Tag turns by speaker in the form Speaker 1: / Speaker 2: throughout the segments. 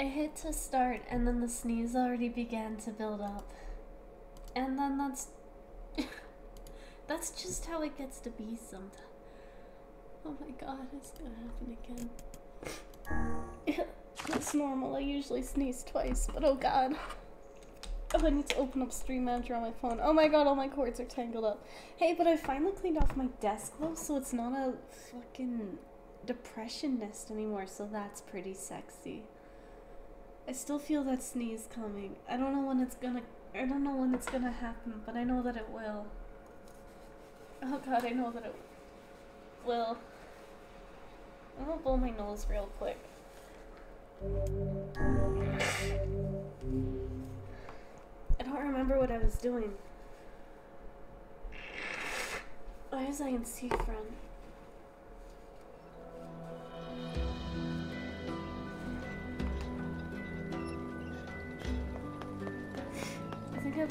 Speaker 1: I hit to start and then the sneeze already began to build up. And then that's that's just how it gets to be sometimes. Oh my god, it's gonna happen again. it's normal, I usually sneeze twice, but oh god. Oh, I need to open up Stream Manager on my phone. Oh my god, all my cords are tangled up. Hey, but I finally cleaned off my desk though, so it's not a fucking depression nest anymore, so that's pretty sexy. I still feel that sneeze coming. I don't know when it's gonna I don't know when it's gonna happen, but I know that it will. Oh god, I know that it will. I'm gonna blow my nose real quick. I don't remember what I was doing. Why is I in Seafront?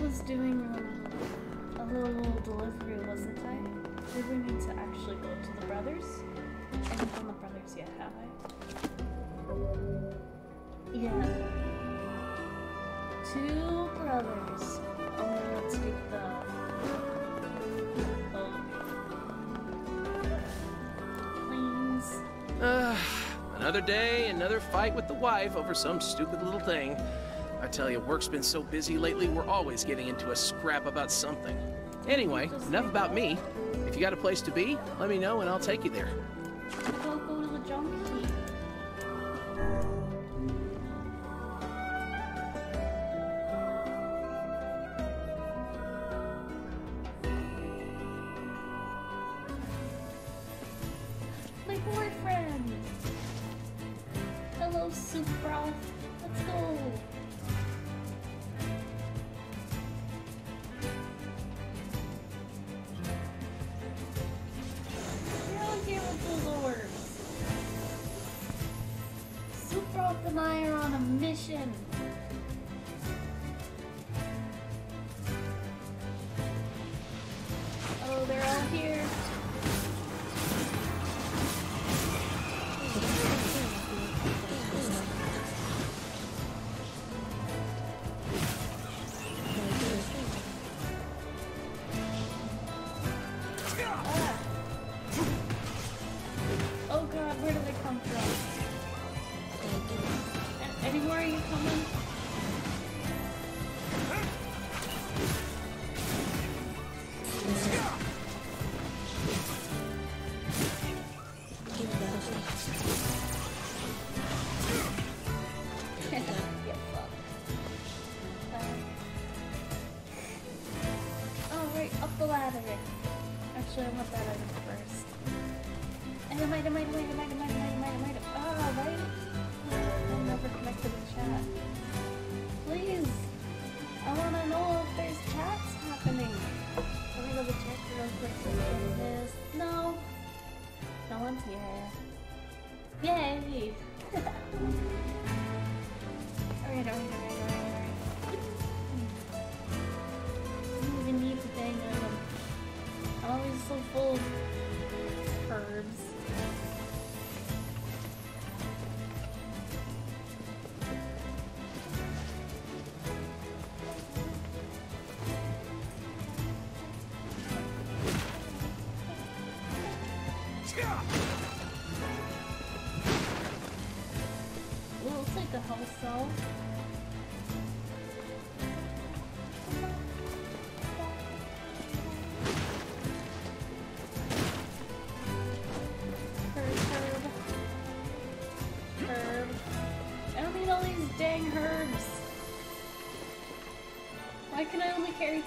Speaker 1: Was doing um, a little, delivery, wasn't I? Did we need to actually go to the brothers? I haven't done the brothers yet, have I? Yeah. Two brothers. Oh, let's take the. Please.
Speaker 2: Uh, another day, another fight with the wife over some stupid little thing. I tell you, work's been so busy lately, we're always getting into a scrap about something. Anyway, enough about me. If you got a place to be, let me know and I'll take you there.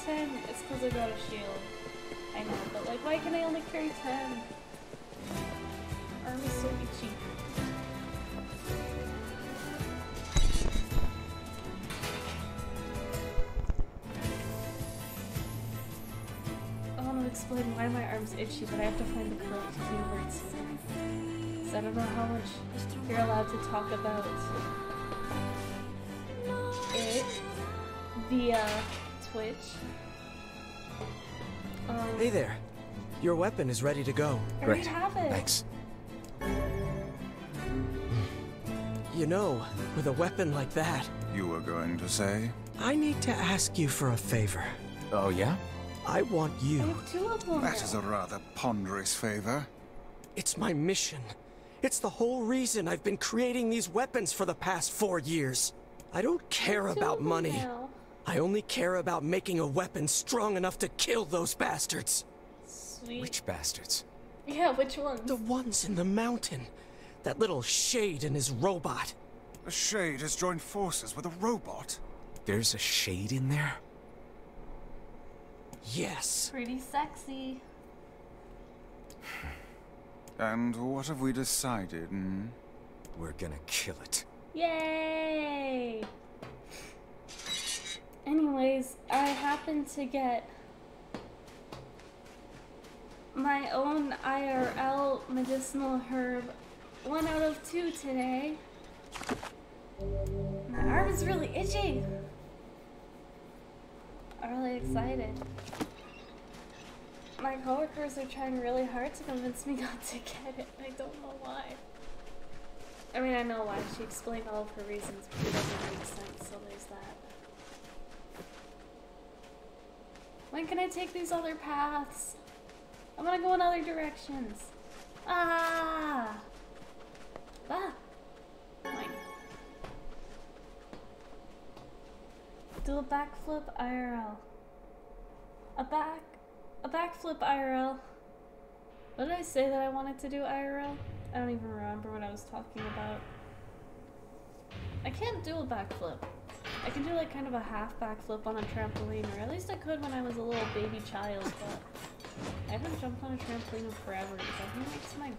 Speaker 1: 10? It's because I got a shield. I know, but like, why can I only carry 10? Arm so itchy. I want to explain why my arm's itchy, but I have to find the correct keywords. So I don't know how much you're allowed to talk about it via Twitch. Um,
Speaker 3: Hey there. Your weapon is ready to go.
Speaker 1: I already have it.
Speaker 3: Thanks. You know, with a weapon like that,
Speaker 4: You were going to say?
Speaker 3: I need to ask you for a favor.
Speaker 5: Oh, yeah?
Speaker 3: I want
Speaker 1: I
Speaker 3: you.
Speaker 1: have two of them.
Speaker 4: That a rather ponderous favor.
Speaker 3: It's my mission. It's the whole reason I've been creating these weapons for the past four years. I don't care
Speaker 1: Two
Speaker 3: about money.
Speaker 1: now.
Speaker 3: I only care about making a weapon strong enough to kill those bastards.
Speaker 1: Sweet.
Speaker 5: Which bastards?
Speaker 1: Yeah, which ones?
Speaker 3: The ones in the mountain. That little shade and his robot.
Speaker 4: A Shade has joined forces with a robot.
Speaker 5: There's a shade in there?
Speaker 3: Yes.
Speaker 1: Pretty sexy.
Speaker 4: And what have we decided? Hmm?
Speaker 5: We're gonna kill it.
Speaker 1: Yay! Anyways, I happened to get my own IRL medicinal herb one out of two today. My arm is really itchy. I'm really excited. My coworkers are trying really hard to convince me not to get it. I don't know why. I mean, I know why. She explained all of her reasons, but it doesn't make sense, so there's that. When can I take these other paths? I want to go in other directions. Ah! Ah! Fine. Do a backflip IRL. A back... A backflip IRL. What did I say that I wanted to do IRL? I don't even remember what I was talking about. I can't do a backflip. I can do like kind of a half backflip on a trampoline, or at least I could when I was a little baby child, but I haven't jumped on a trampoline in forever because I think it makes my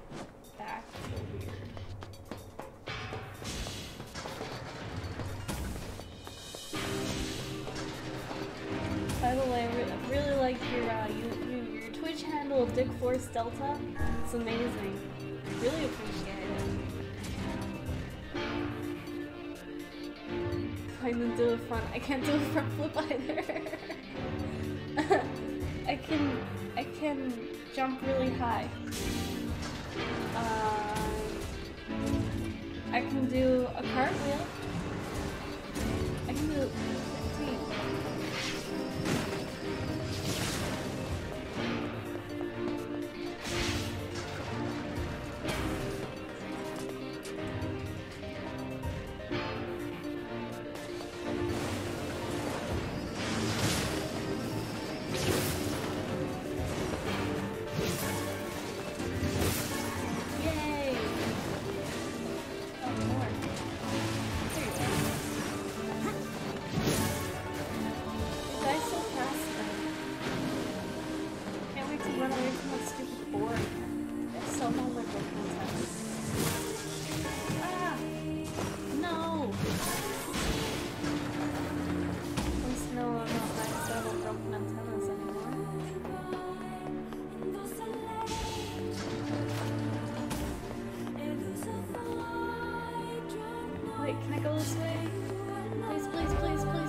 Speaker 1: back feel weird. By the way, I re- really like your, uh, you, you, your Twitch handle, Dick Force Delta. It's amazing. Really appreciate it. I can do a front. I can't do a front flip either. I can. I can jump really high. Uh, I can do a cartwheel. I can do Wait, can I go this way? Please, please, please, please,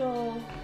Speaker 1: 就.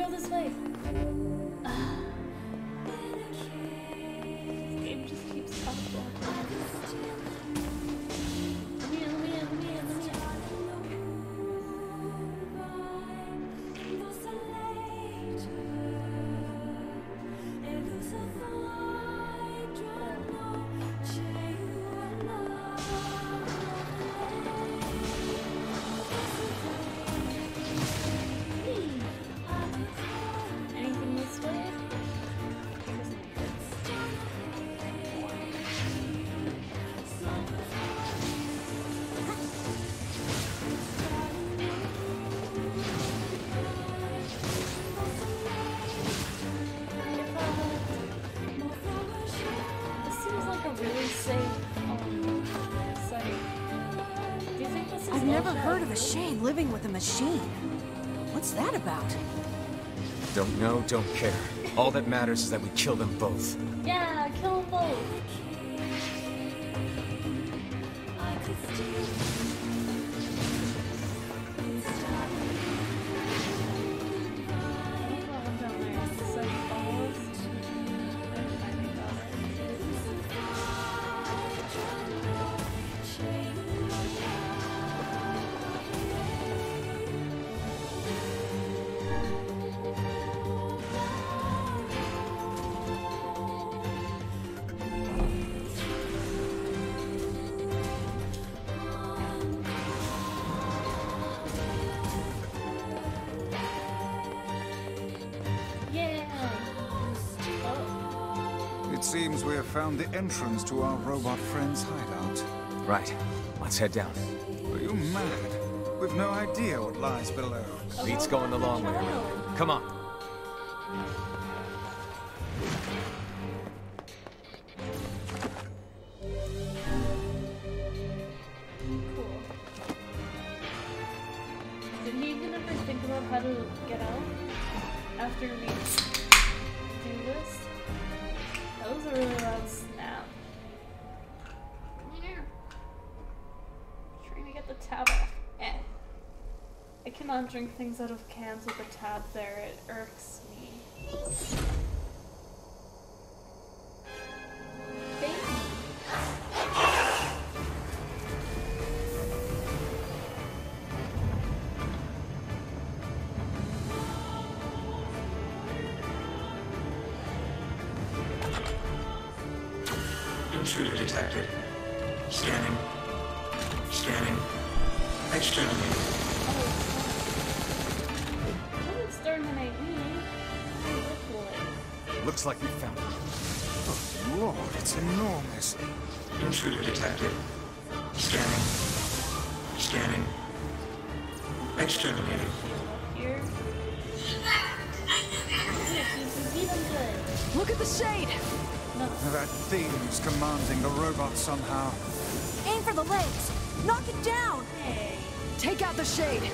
Speaker 1: go this way.
Speaker 6: living with a machine. What's that about?
Speaker 5: Don't know, don't care. All that matters is that we kill them both.
Speaker 4: seems we have found the entrance to our robot friend's hideout.
Speaker 5: Right. Let's head down.
Speaker 4: Are you mad? We've no idea what lies below.
Speaker 5: Beats going the long way around. Come on.
Speaker 1: things out of cans with a tab there. It irks me.
Speaker 7: Intruder detected.
Speaker 5: Looks like we found it.
Speaker 4: Oh, Lord, it's enormous.
Speaker 7: Intruder detected. Scanning. Scanning. Exterminated.
Speaker 1: Here.
Speaker 6: Look at the shade!
Speaker 4: That thing's commanding the robot somehow.
Speaker 6: Aim for the legs! Knock it down!
Speaker 1: Hey.
Speaker 6: Take out the shade!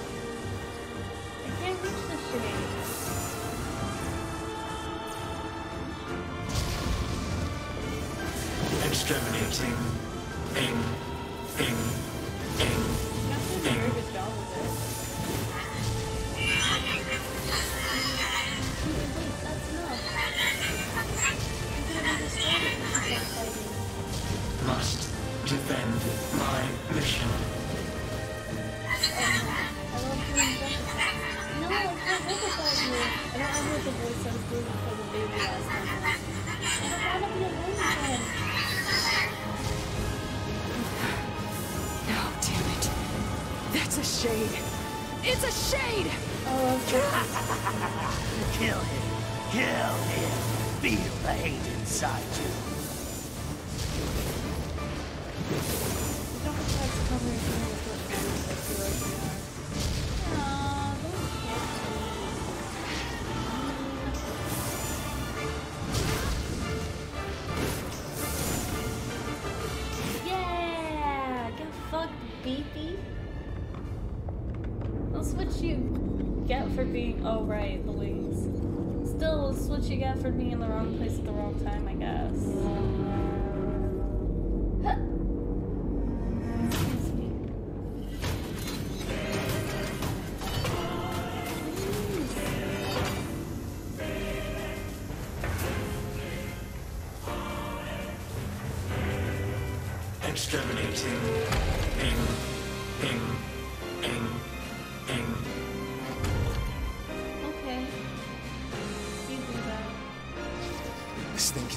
Speaker 1: Oh, right, the wings. Still, it's what you get for being in the wrong place at the wrong time, I guess.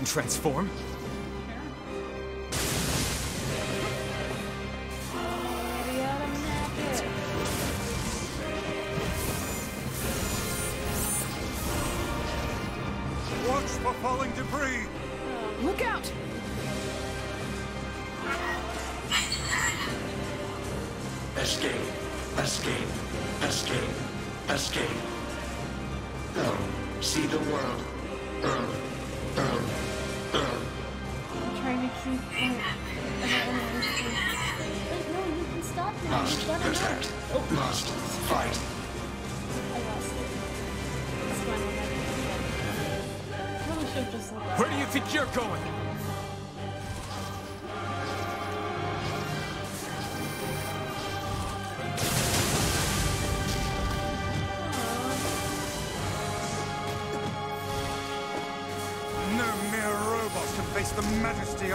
Speaker 5: transform.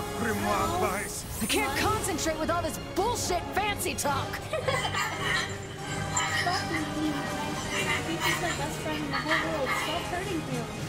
Speaker 4: grimoire.
Speaker 6: I can't concentrate with all this bullshit fancy talk.
Speaker 1: Stop my best friend in the whole world. Stop hurting him.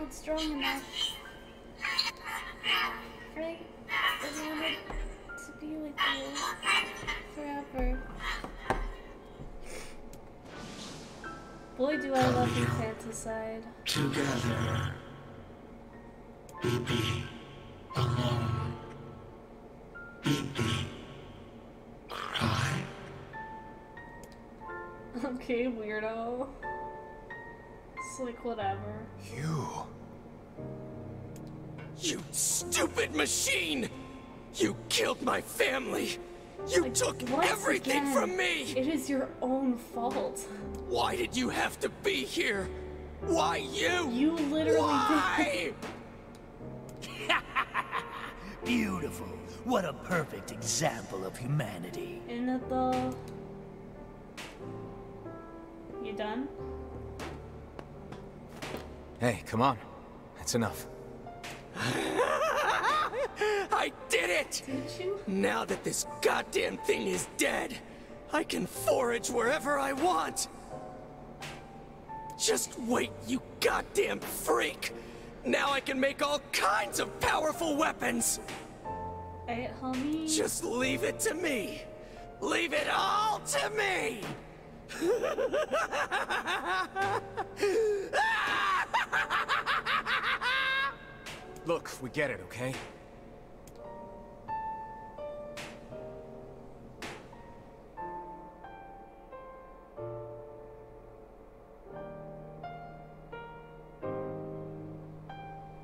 Speaker 1: not strong enough. i wanted to be with you forever. Boy, do I love infanticide.
Speaker 7: Together. Be alone. Be cry.
Speaker 1: Okay, weirdo. It's like whatever.
Speaker 4: You.
Speaker 3: You stupid machine! You killed my family! You
Speaker 1: Like,
Speaker 3: took everything
Speaker 1: again,
Speaker 3: from me!
Speaker 1: It is your own fault.
Speaker 3: Why did you have to be here? Why you?
Speaker 1: You literally
Speaker 3: Why?
Speaker 8: Beautiful. What a perfect example of humanity.
Speaker 1: Isn't it though? You done?
Speaker 5: Hey, come on. That's enough.
Speaker 3: I did it!
Speaker 1: Did you?
Speaker 3: Now that this goddamn thing is dead, I can forage wherever I want. Just wait, you goddamn freak! Now I can make all kinds of powerful weapons!
Speaker 1: Hey, homie.
Speaker 3: Just leave it to me! Leave it all to me!
Speaker 5: Look, we get it, okay?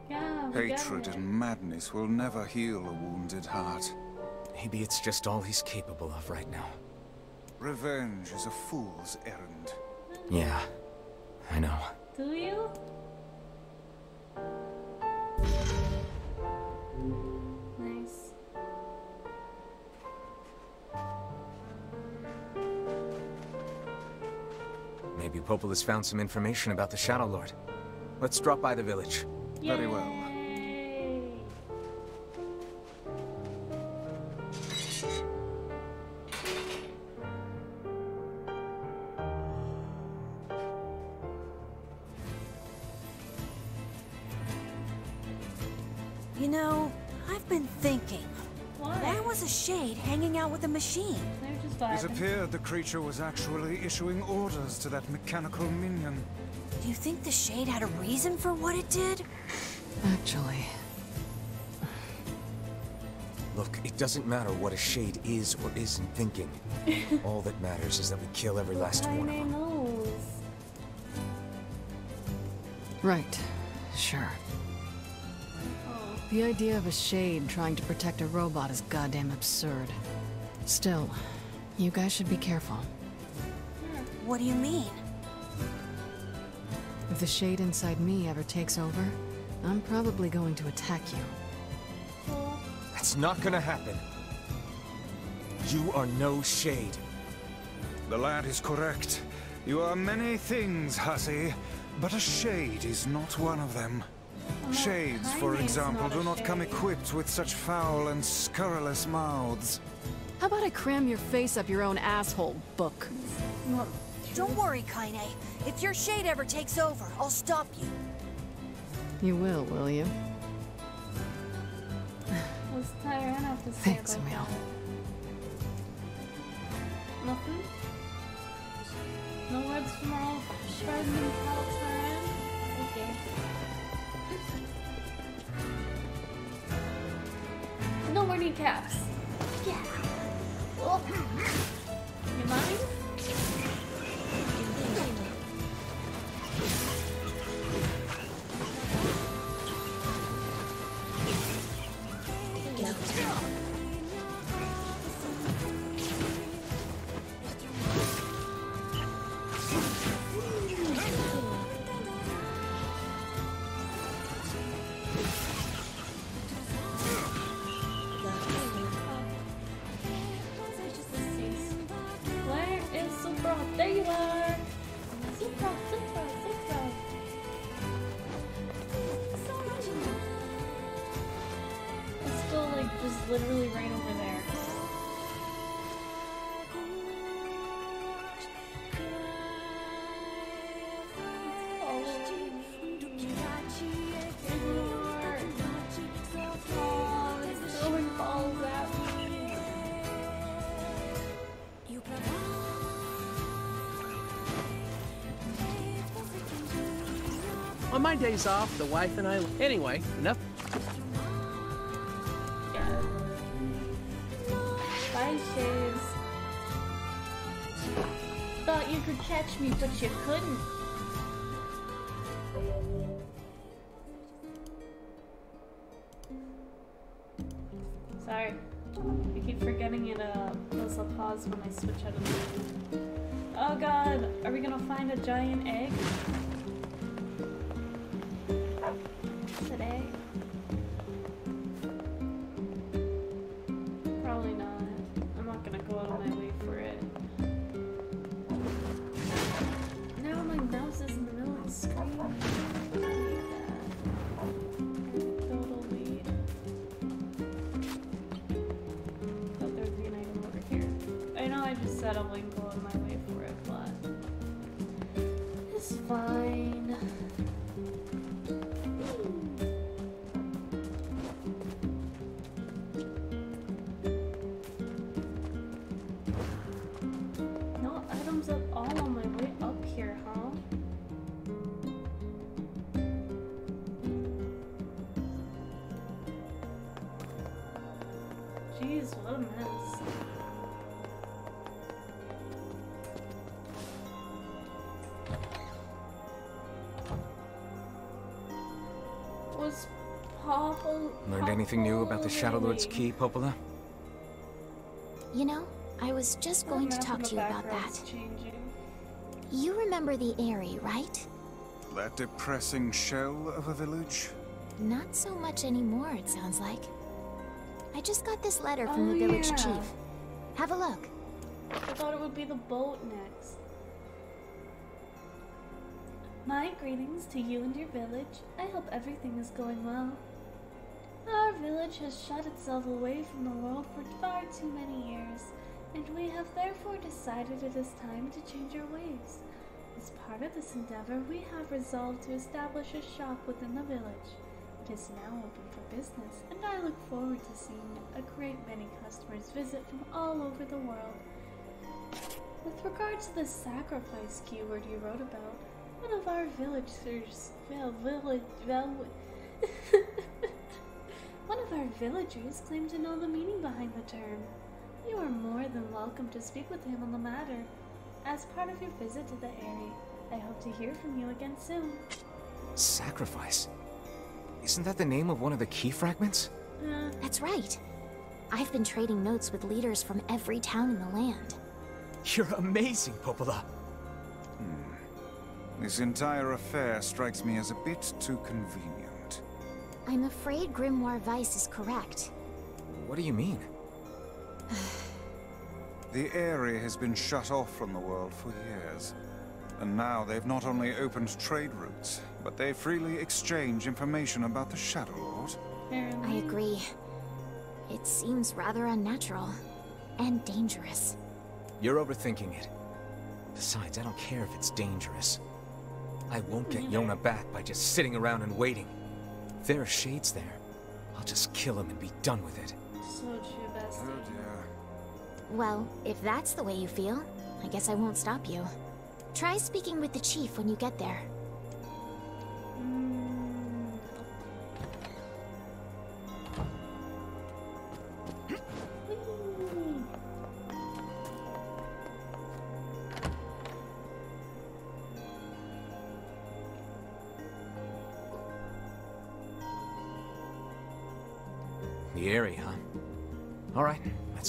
Speaker 1: Yeah, we got
Speaker 4: Hatred and madness will never heal a wounded heart.
Speaker 5: Maybe it's just all he's capable of right now.
Speaker 4: Revenge is a fool's errand.
Speaker 5: Yeah, I know.
Speaker 1: Do you? Nice.
Speaker 5: Maybe Popol has found some information about the Shadow Lord. Let's drop by the village.
Speaker 4: Very well.
Speaker 9: Shade hanging out with a machine?
Speaker 1: Just
Speaker 4: It appeared the creature was actually issuing orders to that mechanical minion.
Speaker 9: Do you think the shade had a reason for what it did?
Speaker 6: Actually,
Speaker 5: Look, it doesn't matter what a shade is or isn't thinking. all that matters is that we kill every last one of them.
Speaker 1: nose.
Speaker 6: right. Sure. The idea of a shade trying to protect a robot is goddamn absurd. Still, you guys should be careful.
Speaker 9: What do you mean?
Speaker 6: If the shade inside me ever takes over, I'm probably going to attack you.
Speaker 5: That's not gonna happen. You are no shade.
Speaker 4: The lad is correct. You are many things, Hussy, but a shade is not one of them. Shades, for example, do not come equipped with such foul and scurrilous mouths.
Speaker 6: How about I cram your face up your own asshole, book?
Speaker 1: Well,
Speaker 9: Don't worry, Kaine. If your shade ever takes over, I'll stop you.
Speaker 6: You will, will you?
Speaker 1: what's Tyrann have to say
Speaker 6: Thanks,
Speaker 1: about
Speaker 6: Emil.
Speaker 1: that? Nothing? No words from our Shredman pal No
Speaker 2: On my days off, the wife and I. Anyway, enough.
Speaker 1: Bye. Thought you could catch me, but you couldn't. Sorry. I keep forgetting it uh, does a pause when I switch out of the Oh god, are we gonna find a giant egg? Of my way
Speaker 5: anything new about the Shadow Lord's key, Popola?
Speaker 10: You know, I was just going to talk to you about that.
Speaker 1: Changing.
Speaker 10: You remember the Aerie, right?
Speaker 4: That depressing shell of a village?
Speaker 10: Not so much anymore, it sounds like. I just got this letter from
Speaker 1: Oh,
Speaker 10: the village
Speaker 1: yeah.
Speaker 10: chief. Have a look.
Speaker 1: I thought it would be the boat next. My greetings to you and your village. I hope everything is going well. Our village has shut itself away from the world for far too many years, and we have therefore decided it is time to change our ways. As part of this endeavor, we have resolved to establish a shop within the village. It is now open for business, and I look forward to seeing a great many customers visit from all over the world. With regard to the sacrifice keyword you wrote about, one of our villagers, well, village, well, one of our villagers claimed to know the meaning behind the term. You are more than welcome to speak with him on the matter. As part of your visit to the area, I hope to hear from you again soon.
Speaker 5: Sacrifice? Isn't that the name of one of the key fragments?
Speaker 1: Uh,
Speaker 10: That's right. I've been trading notes with leaders from every town in the land.
Speaker 5: You're amazing, Popola.
Speaker 4: This entire affair strikes me as a bit too convenient.
Speaker 10: I'm afraid Grimoire Weiss is correct.
Speaker 5: What do you mean?
Speaker 4: The area has been shut off from the world for years. And now they've not only opened trade routes, but they freely exchange information about the Shadow Lord.
Speaker 10: I agree. It seems rather unnatural. And dangerous.
Speaker 5: You're overthinking it. Besides, I don't care if it's dangerous. I won't get Yonah back by just sitting around and waiting. If there are shades there, I'll just kill him and be done with it.
Speaker 1: So true, bestie.
Speaker 4: Oh dear.
Speaker 10: Well, if that's the way you feel, I guess I won't stop you. Try speaking with the chief when you get there.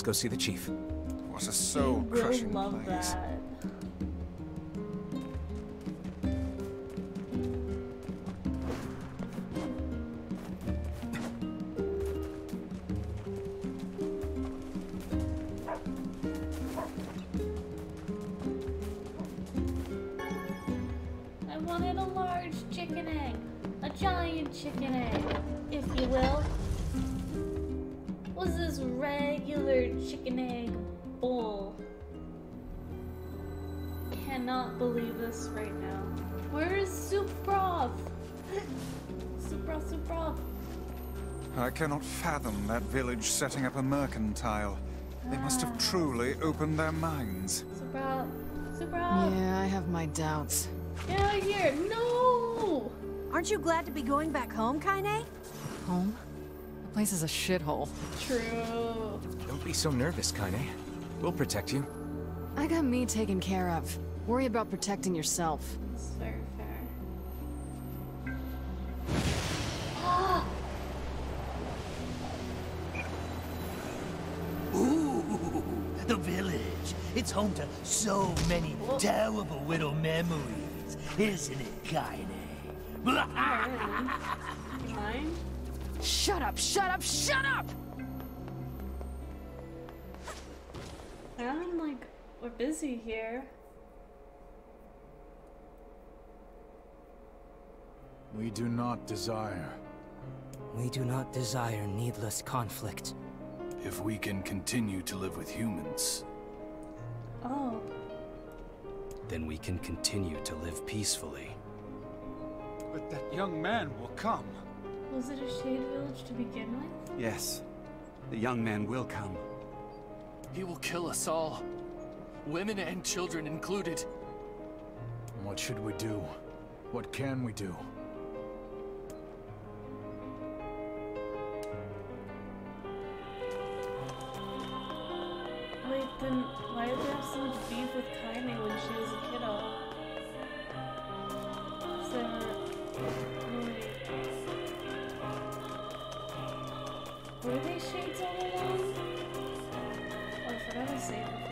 Speaker 5: Go see the chief.
Speaker 4: What a soul-crushing
Speaker 1: love
Speaker 4: place.
Speaker 1: that. Cannot
Speaker 4: fathom that village setting up a mercantile. They must have truly opened their minds.
Speaker 1: Soup broth, soup broth.
Speaker 6: Yeah, I have my doubts.
Speaker 1: Get out of here! No!
Speaker 9: Aren't you glad to be going back home, Kaine?
Speaker 6: Home? The place is a shithole.
Speaker 1: True.
Speaker 5: Don't be so nervous, Kaine. We'll protect you.
Speaker 6: I got me taken care of. Worry about protecting yourself.
Speaker 1: That's
Speaker 8: It's home to so many terrible little memories, isn't it, Kaine?
Speaker 6: Shut up, shut up, shut up!
Speaker 1: I mean, like, we're busy here.
Speaker 11: We do not desire.
Speaker 3: We do not desire needless conflict.
Speaker 11: If we can continue to live with humans,
Speaker 1: Oh.
Speaker 3: Then we can continue to live peacefully.
Speaker 11: But that young man will come.
Speaker 1: Was it a shade village to begin with?
Speaker 12: Yes. The young man will come.
Speaker 13: He will kill us all. Women and children included.
Speaker 11: What should we do? What can we do?
Speaker 1: Beef with Kaine when she was a kiddo? So were really... Were they shades all along? Oh, I forgot to say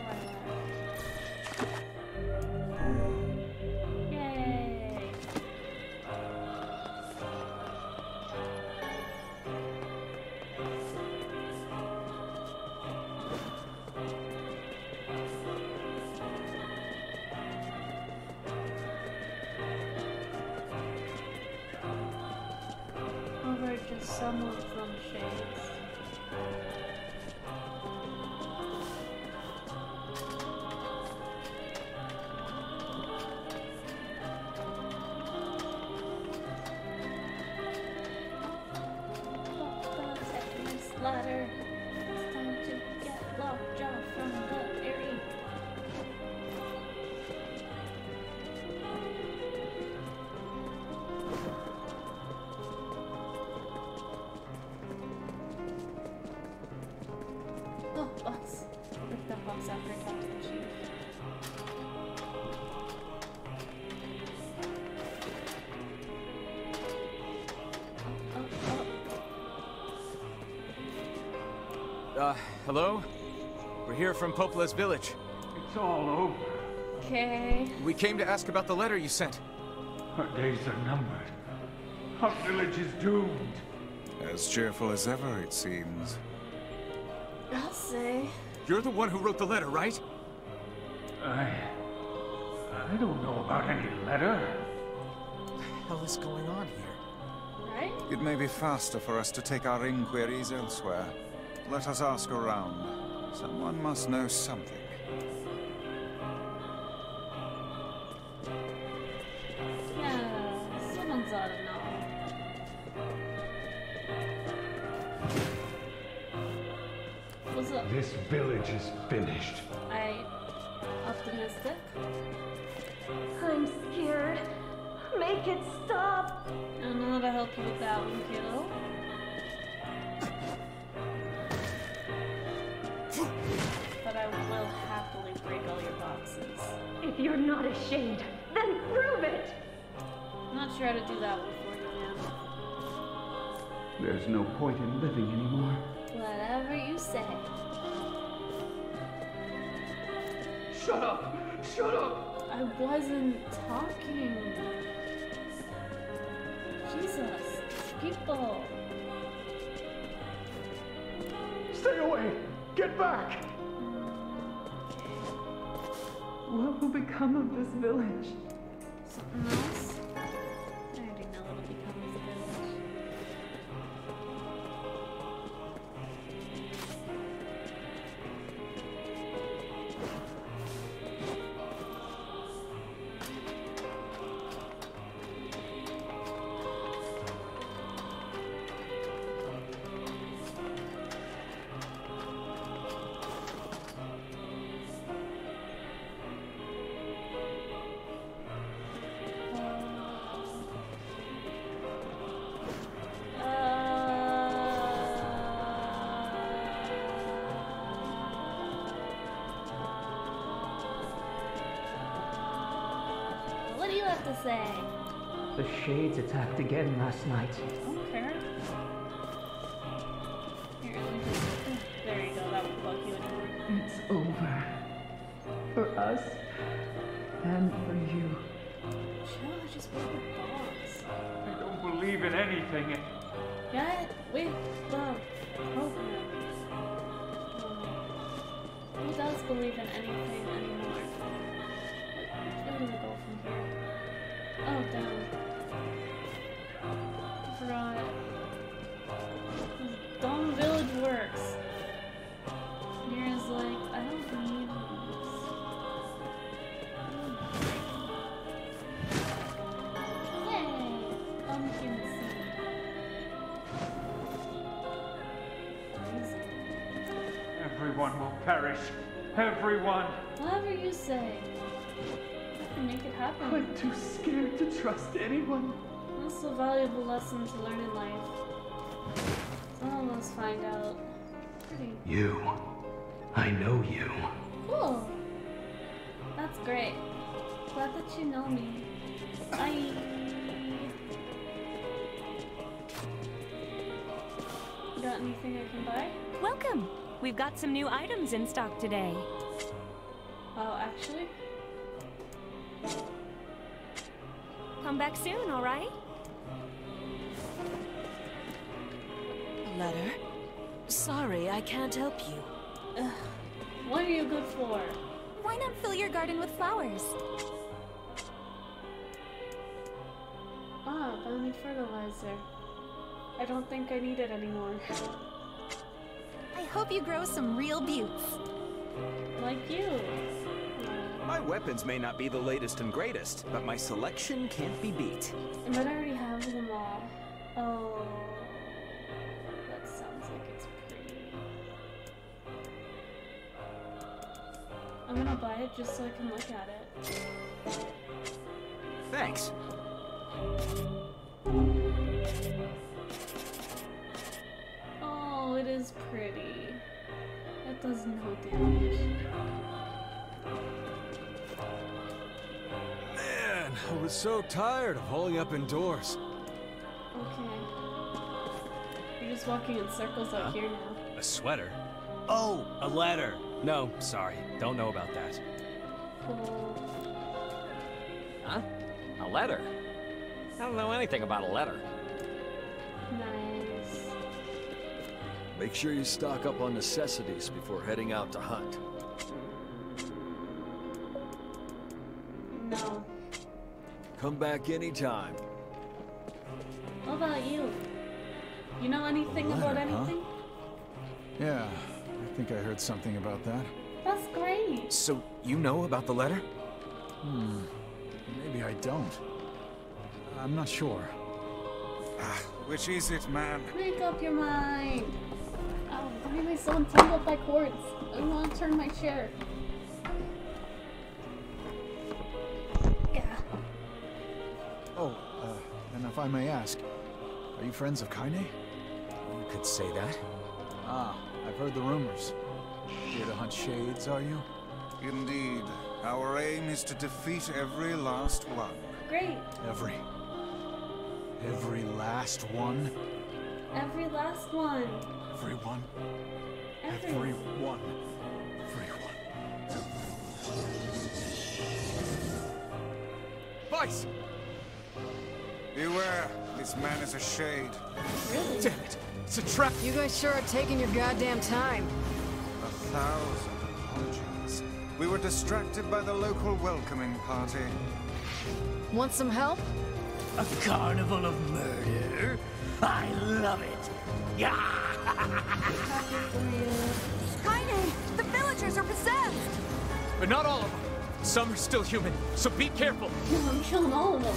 Speaker 1: Pick after I talk to the chief. Oh, oh.
Speaker 5: Uh, hello? We're here from Popola's village.
Speaker 7: It's all over.
Speaker 1: Okay.
Speaker 5: We came to ask about the letter you sent.
Speaker 7: Our days are numbered. Our village is doomed.
Speaker 4: As cheerful as ever, it seems.
Speaker 1: I'll say.
Speaker 5: You're the one who wrote the letter, right?
Speaker 7: I... I don't know about any letter.
Speaker 5: What the hell is going on here?
Speaker 1: Right?
Speaker 4: It may be faster for us to take our inquiries elsewhere. Let us ask around. Someone must know something.
Speaker 1: Yeah, someone's ought to know.
Speaker 7: This village is finished.
Speaker 1: I optimistic.
Speaker 14: I'm scared. Make it stop.
Speaker 1: I don't know how to help you with that one, kiddo. But I will happily break all your boxes.
Speaker 14: If you're not a shade, then prove it.
Speaker 1: I'm not sure how to do that one for you, man.
Speaker 7: There's no point in living anymore.
Speaker 1: Whatever you say.
Speaker 7: Shut up! Shut up!
Speaker 1: I wasn't talking. Jesus, people.
Speaker 7: Stay away! Get back!
Speaker 14: What will become of this village?
Speaker 7: Last night.
Speaker 1: I don't care. Here, let me just. There you go, that won't you anymore.
Speaker 14: It's over. For us. And for you.
Speaker 1: Chill, I just want the boss.
Speaker 7: I don't believe in anything. Perish. Everyone.
Speaker 1: Whatever you say. I can make it happen.
Speaker 14: I'm too scared to trust anyone.
Speaker 1: That's a valuable lesson to learn in life. Some of us find out pretty
Speaker 15: You. I know you.
Speaker 1: cool. That's great. Glad that you know me. Bye. Got anything I can buy?
Speaker 16: Welcome. We've got some new items in stock today.
Speaker 1: Oh, actually?
Speaker 16: Come back soon, all right?
Speaker 17: A letter? Sorry, I can't help you.
Speaker 1: Ugh. What are you good for?
Speaker 16: Why not fill your garden with flowers?
Speaker 1: Ah, I need fertilizer. I don't think I need it anymore.
Speaker 16: I hope you grow some real buttes.
Speaker 1: like you.
Speaker 18: My weapons may not be the latest and greatest, but my selection can't be beat.
Speaker 1: But I already have them all. Oh. That sounds like it's pretty. I'm gonna buy it just so I can look at it.
Speaker 18: Thanks.
Speaker 1: Oh, it is pretty. It does no damage.
Speaker 11: Man, I was so tired of holding up indoors.
Speaker 1: Okay. You're just walking in circles out here now.
Speaker 19: A sweater? Oh, a letter. No, sorry. Don't know about that.
Speaker 1: Cool.
Speaker 19: Huh? A letter? I don't know anything about a letter.
Speaker 1: Nice.
Speaker 20: Make sure you stock up on necessities before heading out to hunt.
Speaker 1: No.
Speaker 20: Come back anytime.
Speaker 1: What about you? You know anything about
Speaker 11: Letter, huh?
Speaker 1: anything?
Speaker 11: Yeah, I think I heard something about that.
Speaker 1: That's great.
Speaker 5: So, you know about the letter?
Speaker 11: Hmm. Maybe I don't. I'm not sure.
Speaker 4: Ah, Which is it, man?
Speaker 1: Make up your mind. Why am I so entangled by cords? I don't want to turn my chair. Yeah.
Speaker 11: Oh, uh, and if I may ask, are you friends of Kaine?
Speaker 5: You could say that.
Speaker 11: Ah, I've heard the rumors. Here to hunt shades, are you?
Speaker 4: Indeed. Our aim is to defeat every last one.
Speaker 1: Great.
Speaker 11: Every. Every last one?
Speaker 1: Every last one.
Speaker 11: Everyone?
Speaker 1: Every.
Speaker 11: Everyone.
Speaker 5: Vice!
Speaker 4: Beware, this man is a shade.
Speaker 1: Really?
Speaker 5: Damn it! It's a trap!
Speaker 6: You guys sure are taking your goddamn time.
Speaker 4: A thousand apologies. We were distracted by the local welcoming party.
Speaker 6: Want some help?
Speaker 8: A carnival of murder? I love it. Yeah.
Speaker 9: Kaine! The villagers are possessed!
Speaker 5: But not all of them. Some are still human, so be careful.
Speaker 1: No, I'm killing all of them.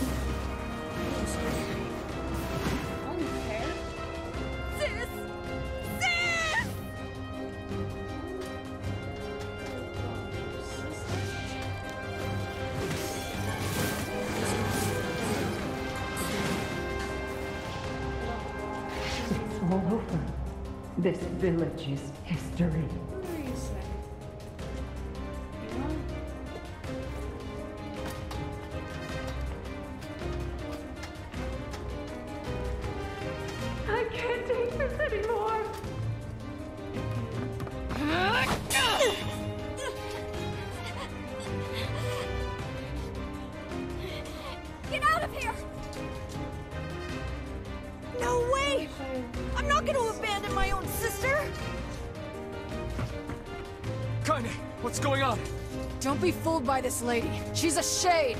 Speaker 6: Be fooled by this lady. She's a shade.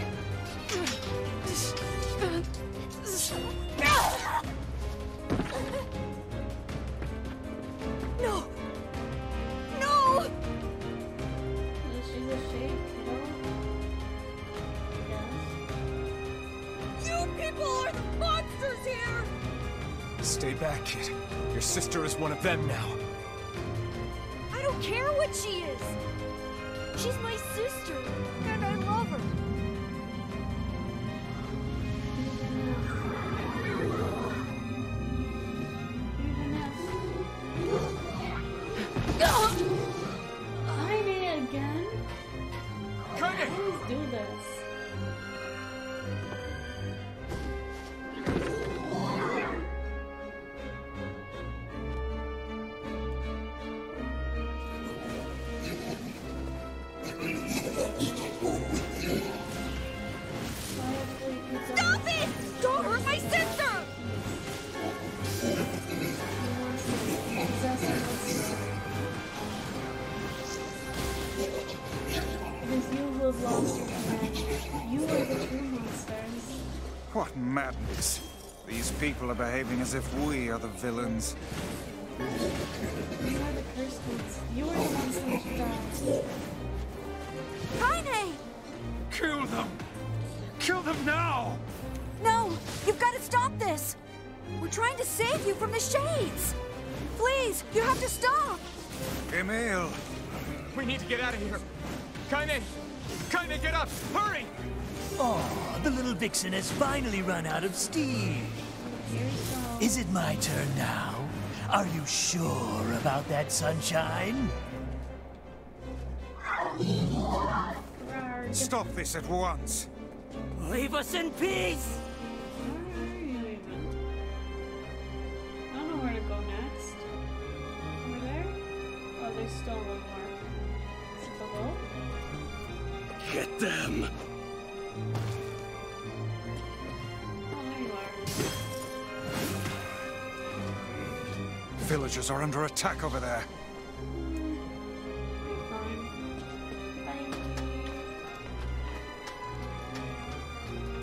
Speaker 9: You
Speaker 1: who have lost your friend. You are the true monsters.
Speaker 4: What madness. These people are behaving as if we are the villains.
Speaker 1: You are the cursed ones. You are the ones that should die.
Speaker 9: Kaine!
Speaker 12: Kill them! Kill them now!
Speaker 9: No! You've got to stop this! We're trying to save you from the Shades! Please, you have to stop!
Speaker 4: Emil!
Speaker 5: We need to get out of here. Kaine! Kaine, get up! Hurry!
Speaker 8: Oh, the little vixen has finally run out of steam. Is it my turn now? Are you sure about that, sunshine?
Speaker 4: Stop this at once!
Speaker 8: Leave us in peace!
Speaker 1: I don't know where to go next. Over there? Oh, there's still one more. Is it below?
Speaker 12: Get them!
Speaker 1: Oh, there you are.
Speaker 4: Villagers are under attack over there.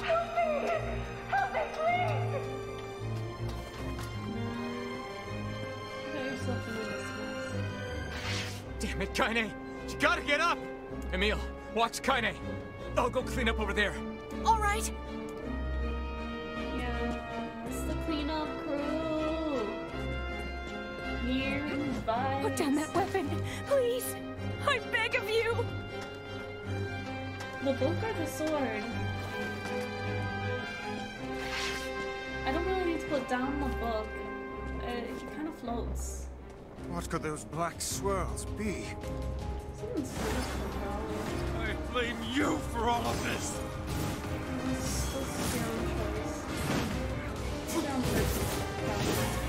Speaker 4: Help me! Help me, please.
Speaker 5: Damn it, Kaine! You gotta get up! Emil, watch Kaine. I'll go clean up over there.
Speaker 9: All right.
Speaker 1: Yes, the cleanup crew. Here vibes.
Speaker 9: Put down that weapon, please! I beg of you!
Speaker 1: The book or the sword? I don't really need to put down the book. Uh, it kind of floats.
Speaker 4: What could those black swirls be?
Speaker 12: I blame you for all of this!
Speaker 1: Just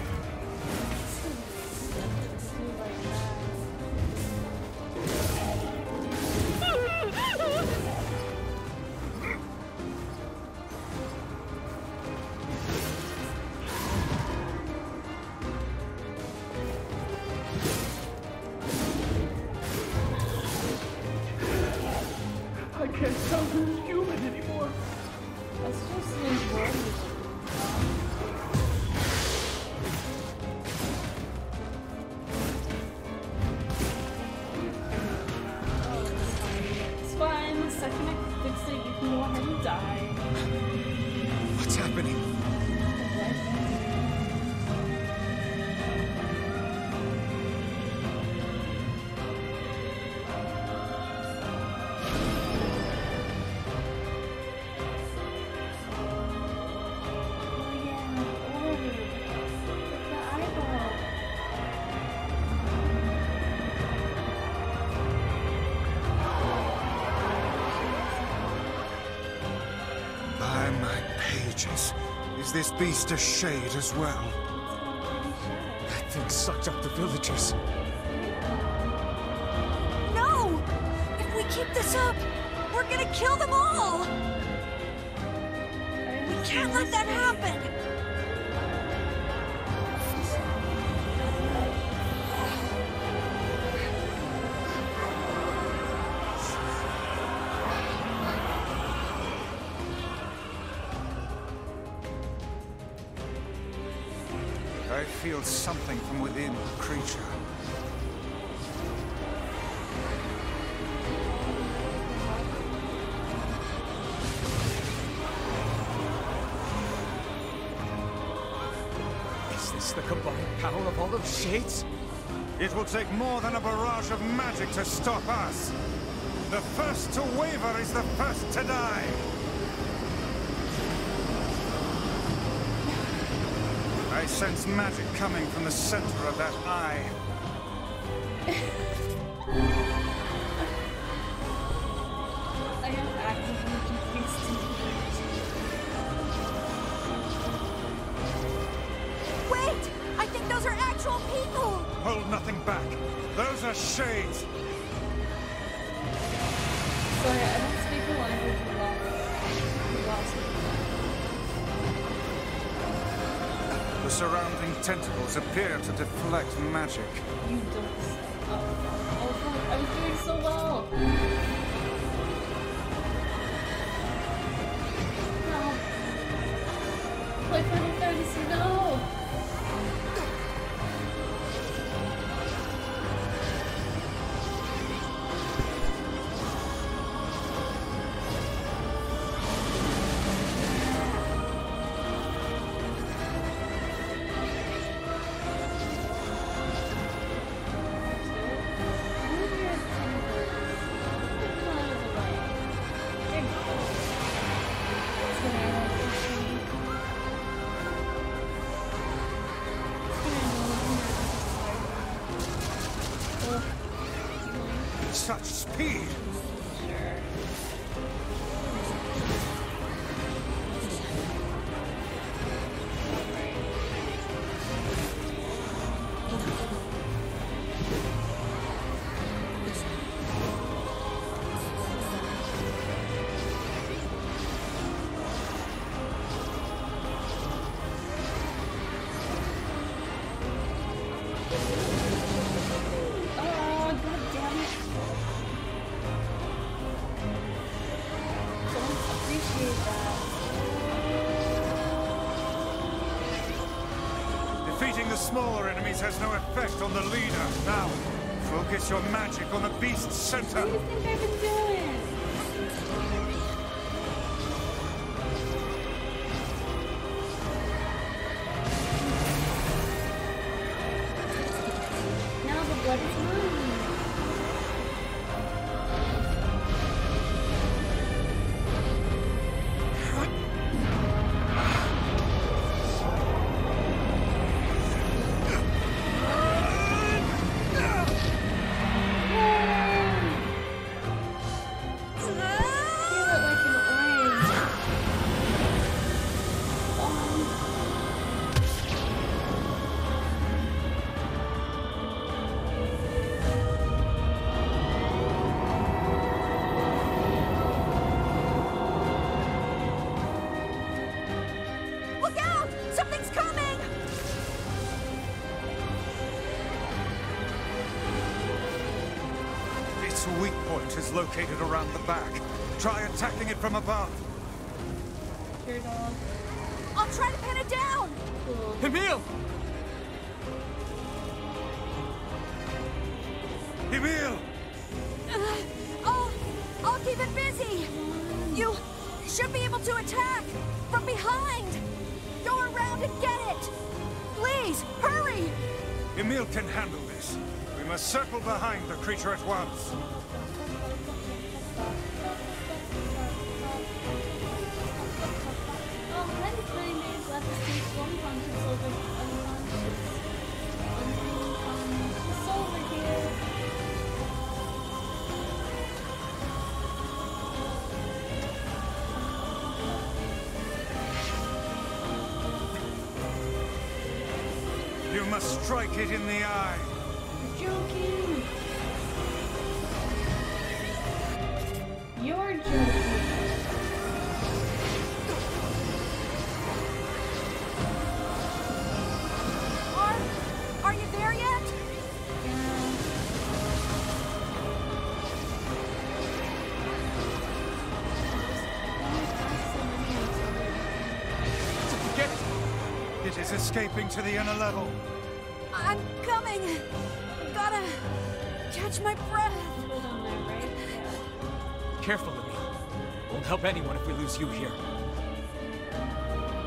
Speaker 4: this beast a shade as well?
Speaker 5: That thing sucked up the villagers.
Speaker 9: No! If we keep this up, we're gonna kill them all! We can't let that happen!
Speaker 3: Power of all those shades?
Speaker 4: It will take more than a barrage of magic to stop us. The first to waver is the first to die. I sense magic coming from the center of that eye. shades.
Speaker 1: Sorry, I don't speak the language of. Lost.
Speaker 4: The surrounding tentacles appear to deflect magic.
Speaker 1: You don't. Oh, oh I was doing so well.
Speaker 4: Such speed! The center. Located around the back. Try attacking it from above.
Speaker 1: Dog.
Speaker 9: I'll try to pin it down!
Speaker 1: Cool.
Speaker 3: Emil!
Speaker 4: Emil!
Speaker 9: Uh, I'll, I'll keep it busy! You should be able to attack! From behind! Go around and get it! Please, hurry!
Speaker 4: Emil can handle this. We must circle behind the creature at once. Strike it in the eye.
Speaker 1: You're joking. You're joking.
Speaker 9: Are, are you there yet?
Speaker 3: Get it!
Speaker 4: It is escaping to the inner level.
Speaker 9: I'm coming. Gotta catch my breath.
Speaker 5: Careful, Emil. Won't help anyone if we lose you here.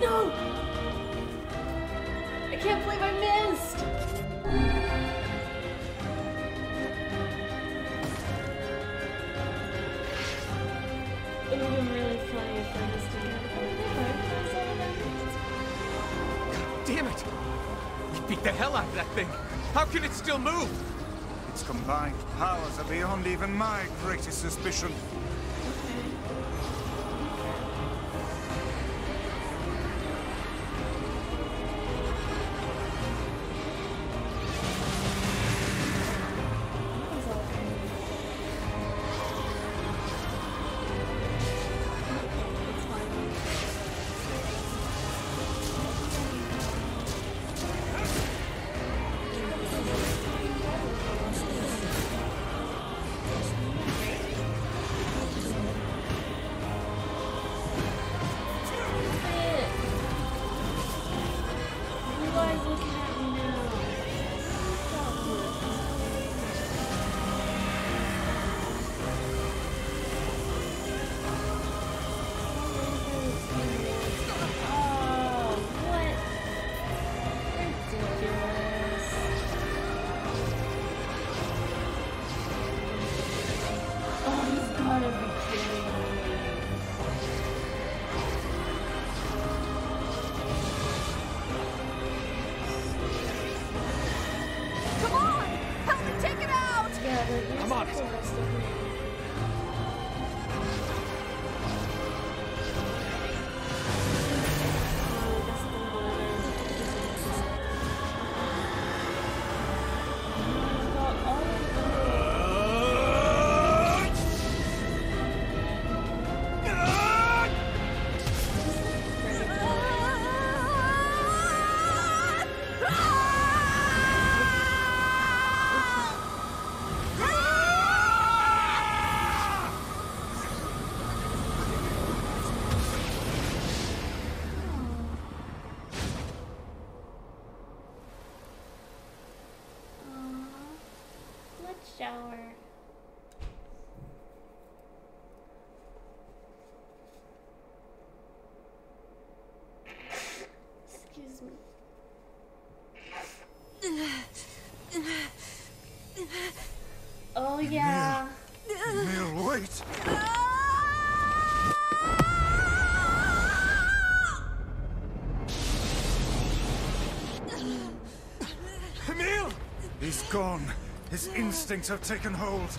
Speaker 1: No! I can't believe I missed! It would have been really funny if I missed again.
Speaker 5: Damn it! We beat the hell out of that thing. How can it still move?
Speaker 4: Its combined powers are beyond even my greatest suspicion.
Speaker 1: Shower. Excuse me. Oh yeah.
Speaker 4: Emil, wait!
Speaker 5: Emil!
Speaker 4: He's gone. His instincts have taken hold.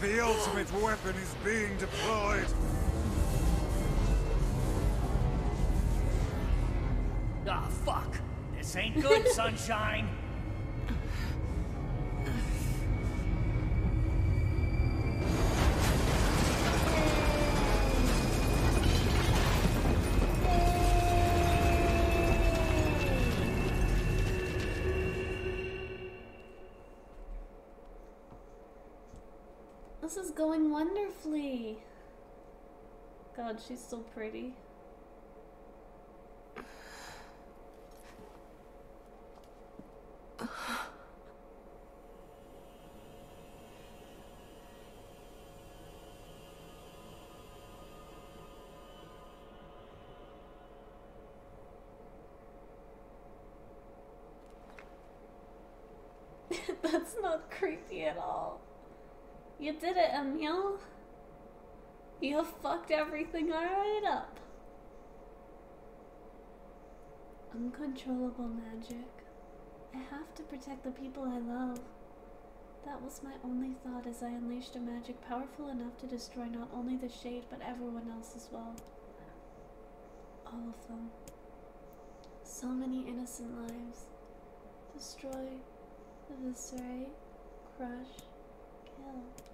Speaker 4: The ultimate weapon is being deployed.
Speaker 8: Ah, fuck. This ain't good, sunshine.
Speaker 1: She's so pretty. That's not creepy at all. You did it, Emil. You fucked everything right up. Uncontrollable magic. I have to protect the people I love. That was my only thought as I unleashed a magic powerful enough to destroy not only the Shade, but everyone else as well. All of them. So many innocent lives. Destroy, eviscerate, crush, kill.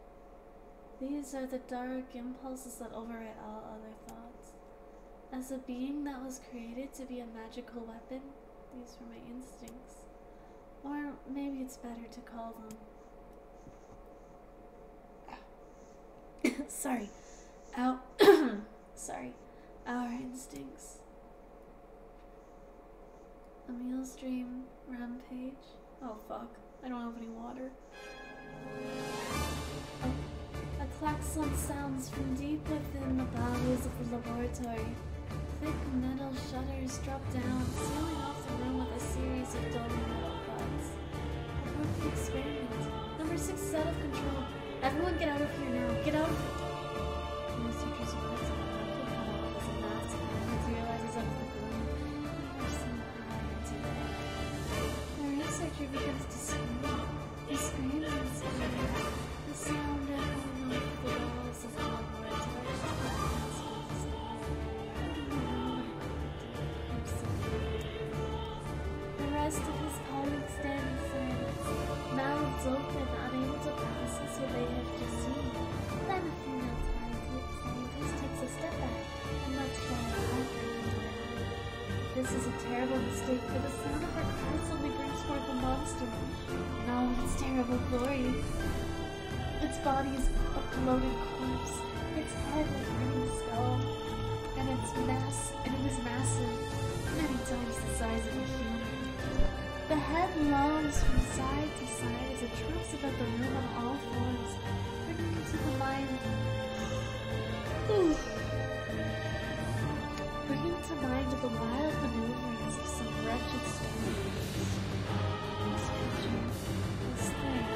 Speaker 1: These are the dark impulses that override all other thoughts. As a being that was created to be a magical weapon, these were my instincts. Or maybe it's better to call them. Sorry. Our. Sorry. Our instincts. Emil's dream rampage. Oh fuck. I don't have any water. A, a klaxon sounds from deep within the bowels of the laboratory. Thick metal shutters drop down, sealing off the room with a series of dull metal buds. A perfect experiment. Number six is out of control. Everyone get out of here now. Get out of here. The researchers words are quickly cut off as a mass materializes out of the gloom. Piercing high into the air. The researcher begins to scream. He screams and screams. The sound rest of his colleagues stand in silence, mouths open, unable to process what they have just seen. Then a female scientist scientist takes a step back and lets heartbreaking denial. This is a terrible mistake, for the sound of her cries only brings forth a monster in all of its terrible glory. Its body is a bloated corpse, its head a grinning skull, and its mass and it is massive, many times the size of a human. Head from side to side as it trumps about the room on all fours, bringing to the mind bringing to mind the wild maneuverings of some wretched stories. This creature, this thing,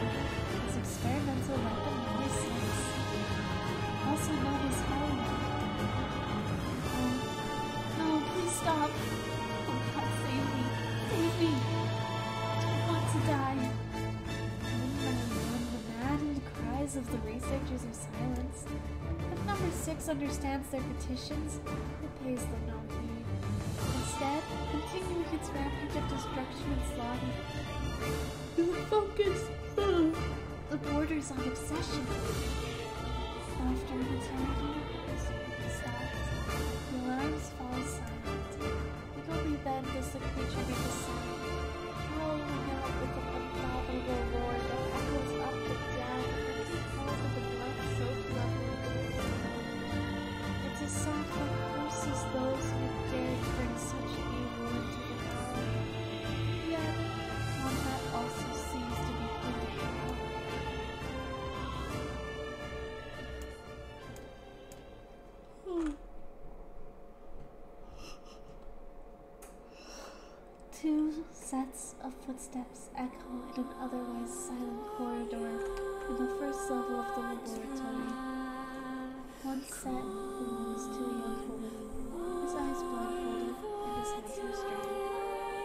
Speaker 1: is experimental weapon number six, also known as Halua. Oh, um, no, please stop. Maddened of the researchers are silenced. If number six understands their petitions, it pays them no heed. Instead, continuing its rampage of destruction and slaughter. The focus! The borders on obsession. After eternity, sets of footsteps echo in an otherwise silent corridor in the first level of the laboratory. One set belongs to a young woman, his eyes blindfolded and his hands restrained.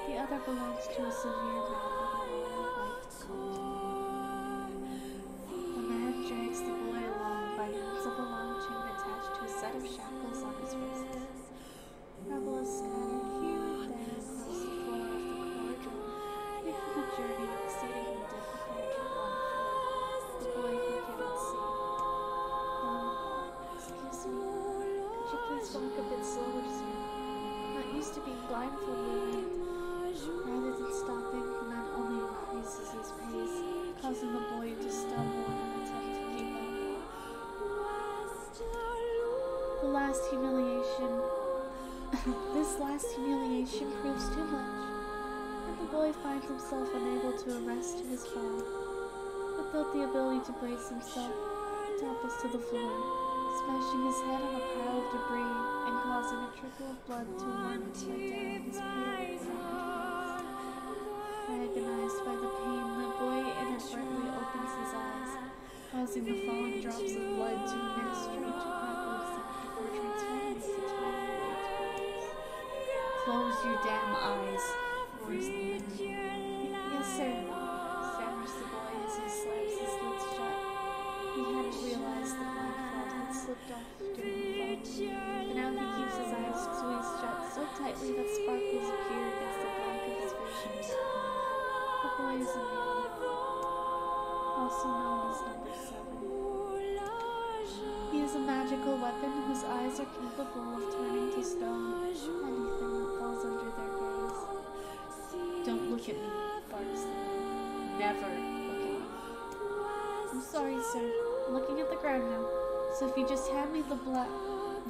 Speaker 1: The other belongs to a severe man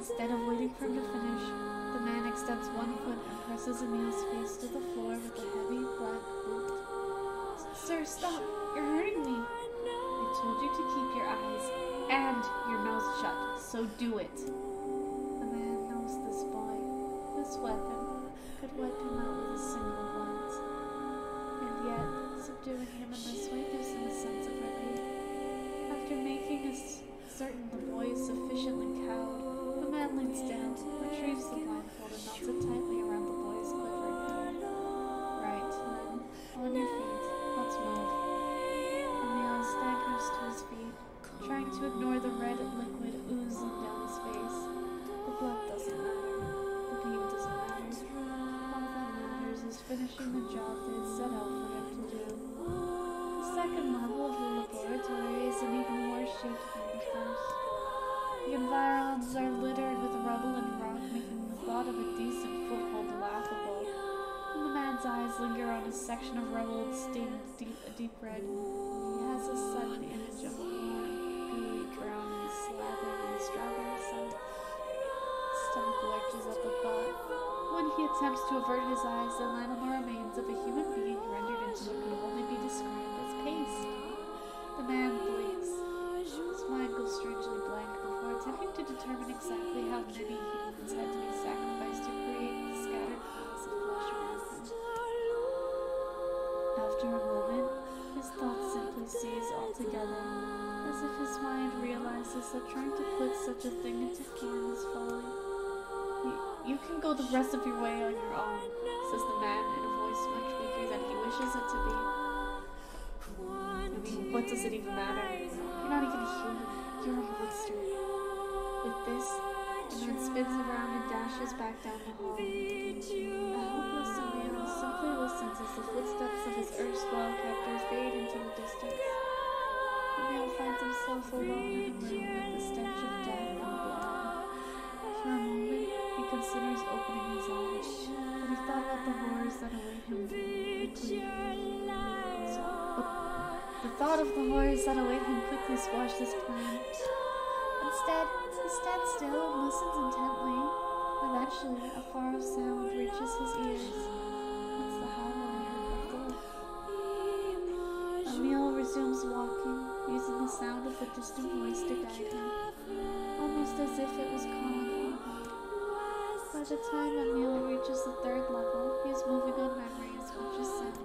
Speaker 1: instead of waiting for him to finish, the man extends one foot and presses Emil's face to the floor with a heavy black boot. Sir, stop! You're hurting me! I told you to keep your eyes and your mouth shut, so do it. Eyes linger on a section of rubble stained deep, a deep red. He has a sudden image of a warm, gooey brown and slathered in strawberry. His stomach lurches up a thought. When he attempts to avert his eyes, they land on the remains of a human being After a moment, his thoughts simply cease altogether, as if his mind realizes that trying to put such a thing into form is folly. You, you can go the rest of your way on your own, says the man in a voice much weaker than he wishes it to be. I mean, what does it even matter? You're not even human. You're a monster. With this, the man spins around and dashes back down the hall. Simply listens as the footsteps of his erstwhile captors fade into the distance. He now finds himself alone in a room with the stench of death and blood. For a moment, he considers opening his eyes, but he thought about the horrors that await him quickly. The thought of the horrors that await him quickly squashed his plan. Instead, he stands still and listens intently. Eventually, a far-off sound reaches his ears. The time Emil reaches the third level, he is moving on memory as much as sound.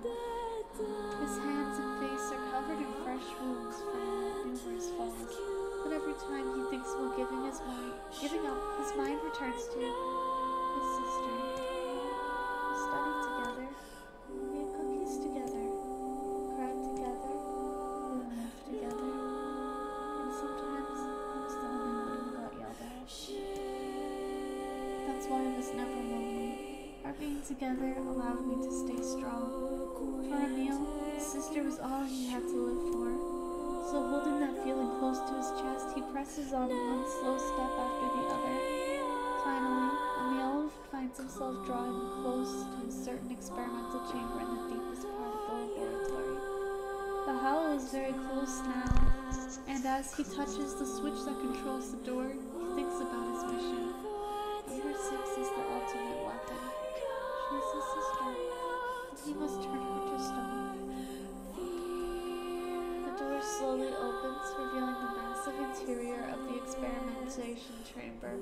Speaker 1: His hands and face are covered in fresh wounds from numerous falls, but every time he thinks about giving his mind, giving up, his mind returns to his sister. Together allowed me to stay strong. For Emil, his sister was all he had to live for. So holding that feeling close to his chest, he presses on one slow step after the other. Finally, Emil finds himself drawing close to a certain experimental chamber in the deepest part of the laboratory. The hollow is very close now, and as he touches the switch that controls the door, he thinks about his mission. His sister, he must turn her to stone. The door slowly opens, revealing the massive interior of the experimentation chamber.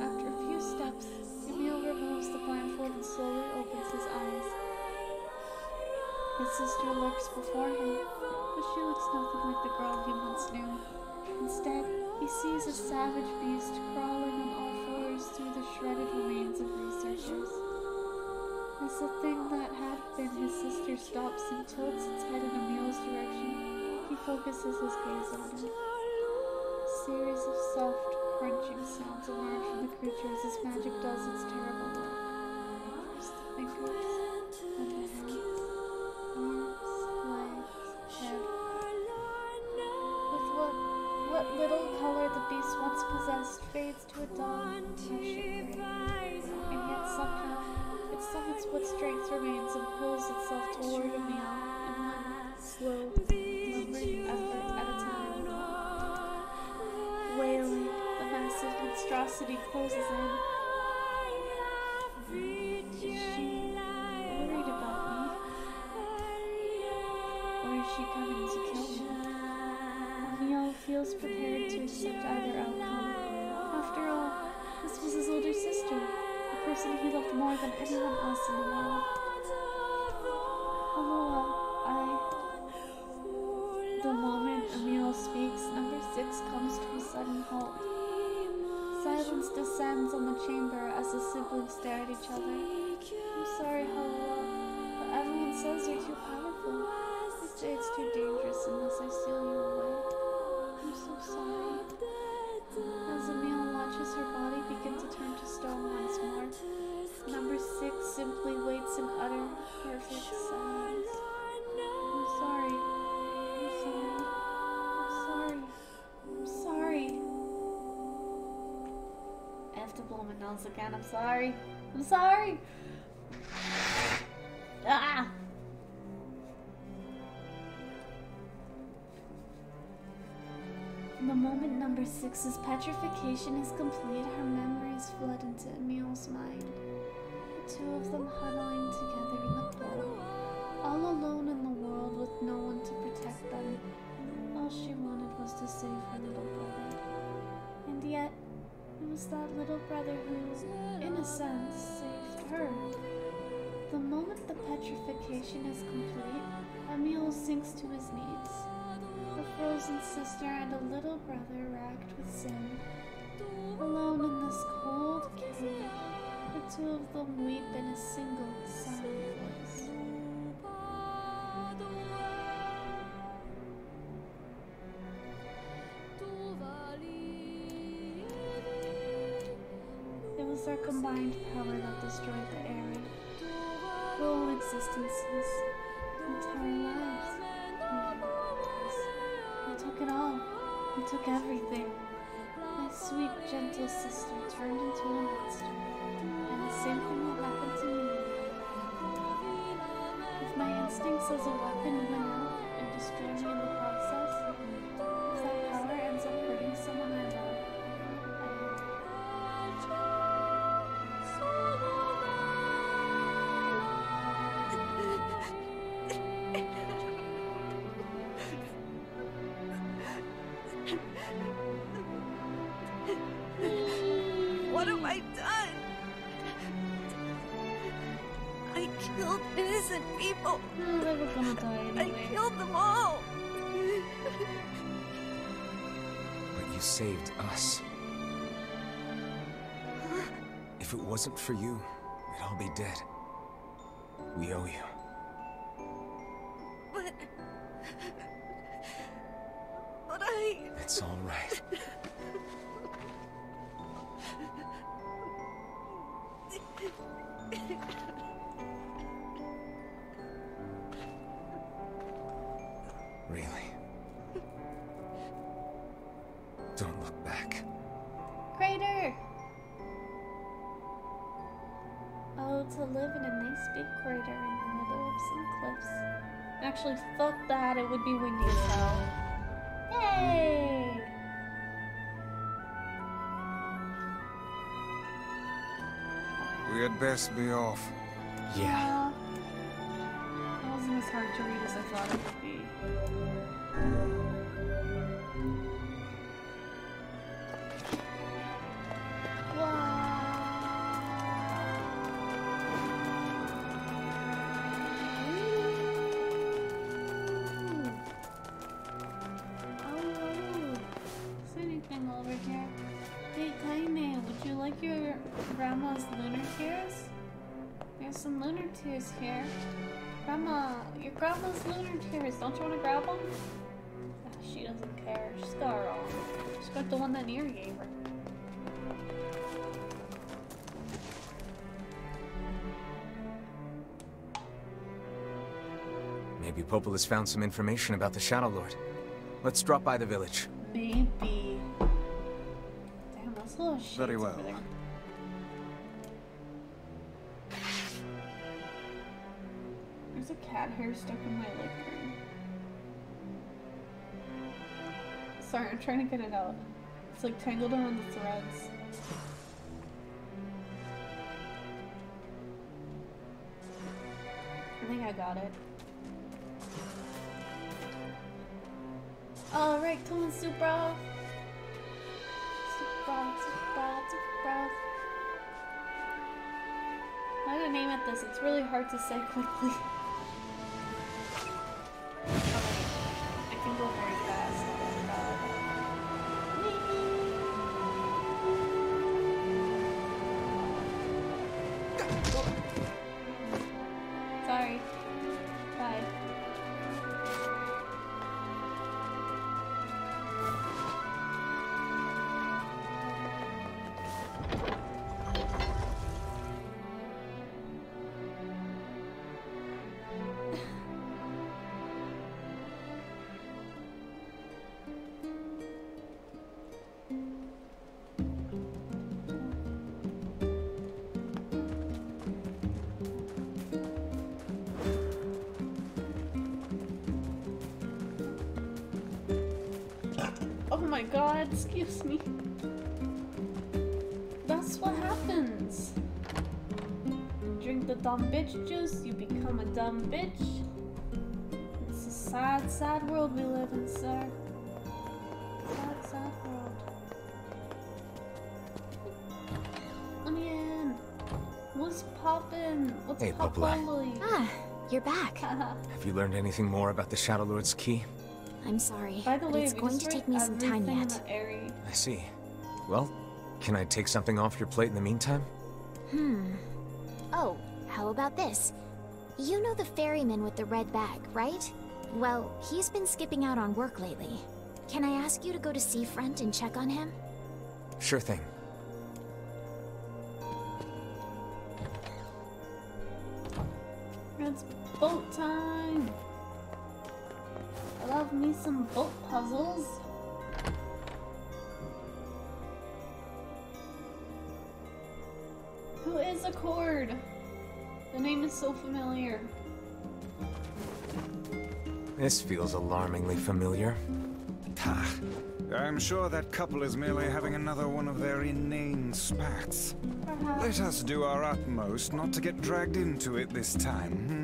Speaker 1: After a few steps, Emil removes the blindfold and slowly opens his eyes. His sister lurks before him, but she looks nothing like the girl he once knew. Instead, he sees a savage beast crawling on all fours through the shredded remains of researchers. As the thing that had been his sister stops and tilts its head in Emil's direction, he focuses his gaze on it. A series of soft, crunching sounds emerge from the creature as his magic does its terrible again. I'm sorry. I'm sorry. Ah! The moment number six's petrification is complete, her memories flood into Emil's mind. The two of them huddling together in the portal, all alone in the world with no one to protect them. All she wanted was to save her little was that little brother who, in a sense, saved her. The moment the petrification is complete, Emil sinks to his knees. A frozen sister and a little brother racked with sin. Alone in this cold cave, the two of them weep in a single sound voice. Their power that destroyed the area. Whole existences, entire lives. We took it all. We took everything. My sweet, gentle sister turned into a monster. And the same thing will happen to me. If my instincts as a weapon
Speaker 9: innocent people.
Speaker 1: they were gonna die
Speaker 9: I killed them all.
Speaker 5: But you saved us. If it wasn't for you, we'd all be dead. We owe you.
Speaker 1: Be
Speaker 4: off.
Speaker 1: Yeah. Grandma, your grandma's lunar tears. Don't you want to grab them? Ah, she doesn't care. She's got her own. She's got the one that Nier gave her.
Speaker 5: Maybe Popol has found some information about the Shadow Lord. Let's drop by the village.
Speaker 1: Maybe. Damn, those little shits
Speaker 4: Very
Speaker 1: over
Speaker 4: well.
Speaker 1: Cat hair stuck in my ring. Sorry, I'm trying to get it out. It's like tangled around the threads. I think I got it. Alright, come on, Supra. Supra, Supra, Supra. How to name it this? It's really hard to say quickly. Dumb bitch juice, you become a dumb bitch. It's a sad, sad world we live in, sir. Sad, sad world. Let me in. What's poppin'? What's
Speaker 5: Hey,
Speaker 1: poppin'?
Speaker 10: Ah, you're back.
Speaker 5: Have you learned anything more about the Shadow Lord's key?
Speaker 10: I'm sorry,
Speaker 1: By the
Speaker 10: but
Speaker 1: way,
Speaker 10: it's going to take me some time yet.
Speaker 5: I see. Well, can I take something off your plate in the meantime?
Speaker 10: Hmm. About this? You know the ferryman with the red bag, right? Well, he's been skipping out on work lately. Can I ask you to go to Seafront and check on him?
Speaker 5: Sure thing.
Speaker 1: It's boat time. I love me some boat puzzles. Name is so familiar.
Speaker 5: This feels alarmingly familiar.
Speaker 4: Ha! I'm sure that couple is merely having another one of their inane spats. Let us do our utmost not to get dragged into it this time, hmm?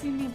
Speaker 1: Do you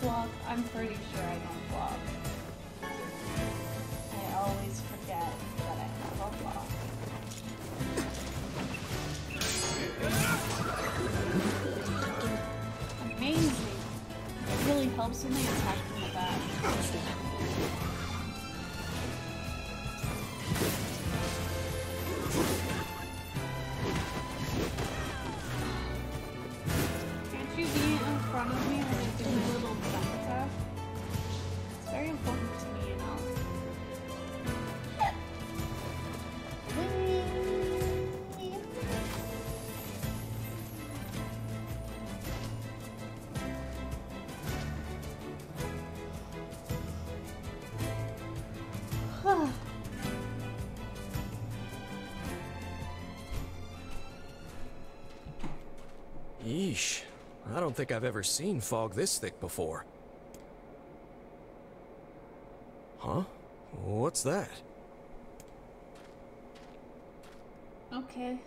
Speaker 1: don't
Speaker 3: think I've ever seen fog this thick before. Huh? What's that?
Speaker 1: Okay.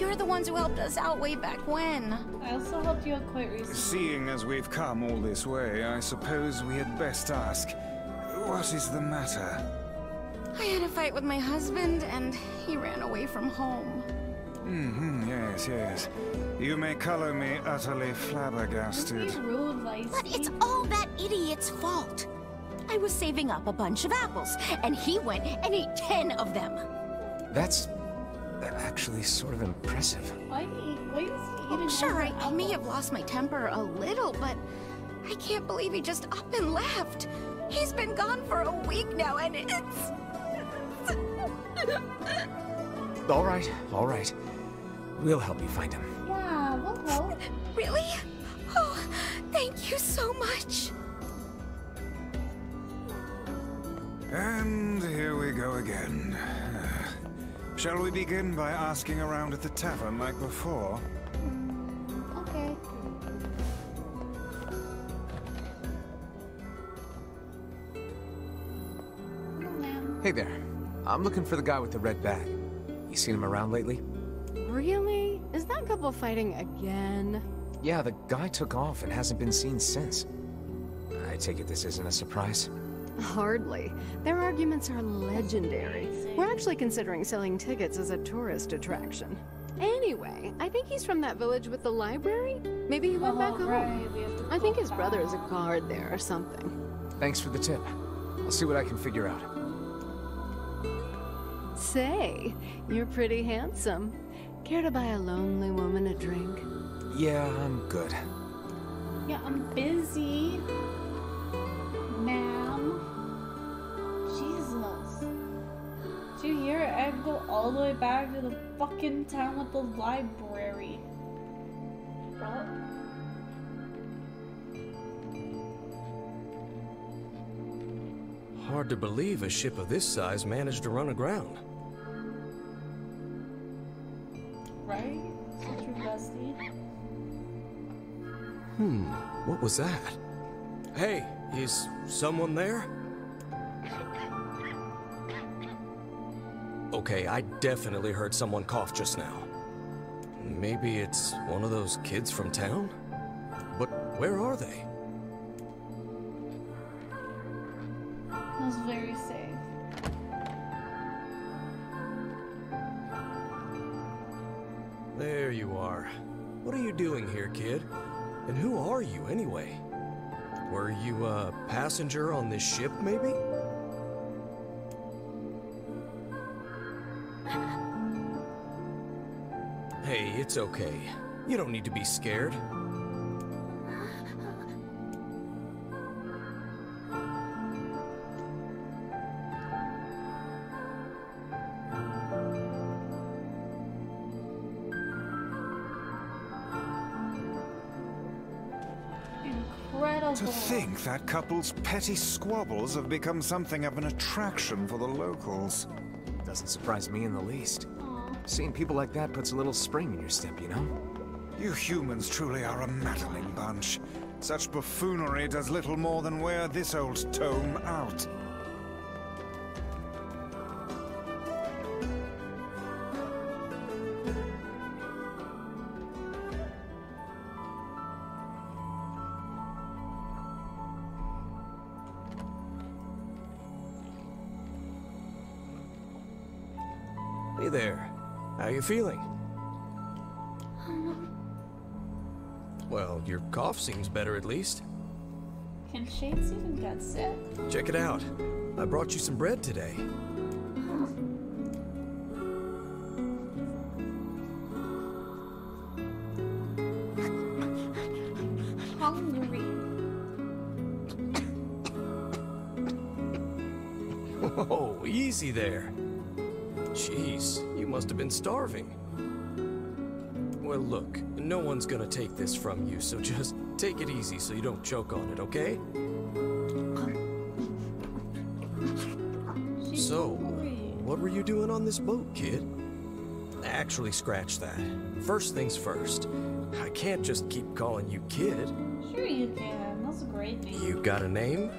Speaker 9: You're the ones who helped us out way back when.
Speaker 1: I also helped you out quite recently.
Speaker 4: Seeing as we've come all this way, I suppose we had best ask, what is the matter?
Speaker 9: I had a fight with my husband, and he ran away from home.
Speaker 4: Mm-hmm, yes, yes. You may color me utterly flabbergasted.
Speaker 9: But it's all that idiot's fault. I was saving up a bunch of apples, and he went and ate ten of them.
Speaker 5: That's actually sort of impressive.
Speaker 1: Why, why is he eating
Speaker 9: Oh, sure,
Speaker 1: all the
Speaker 9: I may have lost my temper a little, but I can't believe he just up and left. He's been gone for a week now, and it's...
Speaker 5: All right, all right. We'll help you find him.
Speaker 1: Yeah, we'll help.
Speaker 9: Really? Oh, thank you so much.
Speaker 4: And here we go again. Shall we begin by asking around at the tavern like before?
Speaker 1: Okay.
Speaker 5: Hey there. I'm looking for the guy with the red bag. You seen him around lately?
Speaker 6: Really? Is that couple fighting again?
Speaker 5: Yeah, the guy took off and hasn't been seen since. I take it this isn't a surprise.
Speaker 6: Hardly. Their arguments are legendary. We're actually considering selling tickets as a tourist attraction. Anyway, I think he's from that village with the library. Maybe he went
Speaker 1: Oh,
Speaker 6: back home.
Speaker 1: right, we
Speaker 6: I think his brother is a guard there or something.
Speaker 5: Thanks for the tip. I'll see what I can figure out.
Speaker 6: Say, you're pretty handsome. Care to buy a lonely woman a drink?
Speaker 5: Yeah, I'm good.
Speaker 1: Yeah, I'm busy. Ma'am. To go all the way back to the fucking town with the library. Bro.
Speaker 3: Hard to believe a ship of this size managed to run aground.
Speaker 1: Right? Such your bestie.
Speaker 3: Hmm, what was that? Hey, is someone there? Okay, I definitely heard someone cough just now. Maybe it's one of those kids from town? But where are they?
Speaker 1: That was very safe.
Speaker 3: There you are. What are you doing here, kid? And who are you, anyway? Were you a passenger on this ship, maybe? It's okay. You don't need to be scared.
Speaker 1: Incredible.
Speaker 4: To think that couple's petty squabbles have become something of an attraction for the locals.
Speaker 5: Doesn't surprise me in the least. Seeing people like that puts a little spring in your step, you know?
Speaker 4: You humans truly are a maddening bunch. Such buffoonery does little more than wear this old tome out.
Speaker 3: You feeling? Um. Well, your cough seems better at least.
Speaker 1: Can Shades even get sick?
Speaker 3: Check it out. I brought you some bread today.
Speaker 1: Hungry.
Speaker 3: Oh, easy there. Jeez, you must have been starving. Well, look, no one's gonna take this from you, so just take it easy so you don't choke on it, okay? So, what were you doing on this boat, kid? Actually, scratch that. First things first. I can't just keep calling you kid.
Speaker 1: Sure you can. That's a great name.
Speaker 3: You got a name?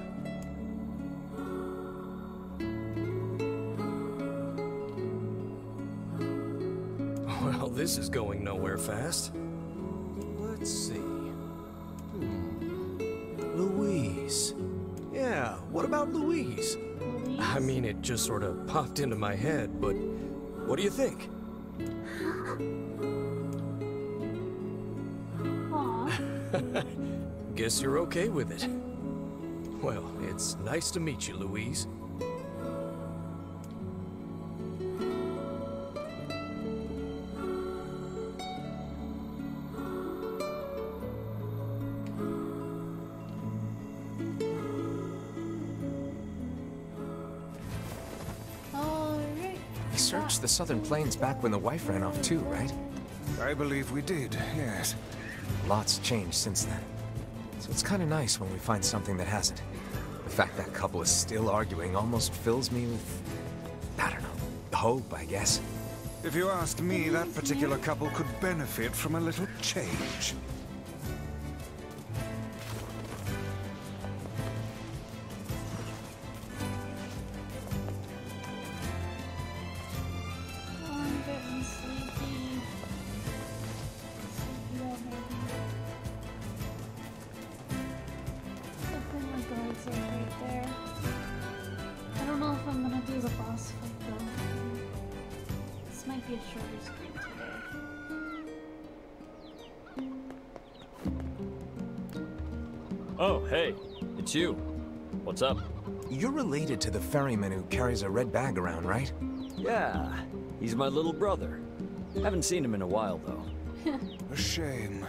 Speaker 3: This is going nowhere fast. Let's see. Hmm. Louise. Yeah, what about Louise? I mean, it just sort of popped into my head, but what do you think? Guess you're okay with it. Well, it's nice to meet you, Louise.
Speaker 5: Southern plains back when the wife ran off too, right?
Speaker 4: I believe we did, yes.
Speaker 5: Lots changed since then. So it's kind of nice when we find something that hasn't. The fact that couple is still arguing almost fills me with... I don't know. Hope, I guess.
Speaker 4: If you ask me, that particular couple could benefit from a little change.
Speaker 19: What's up?
Speaker 5: You're related to the ferryman who carries a red bag around, right?
Speaker 19: Yeah, he's my little brother. Haven't seen him in a while, though.
Speaker 4: A shame.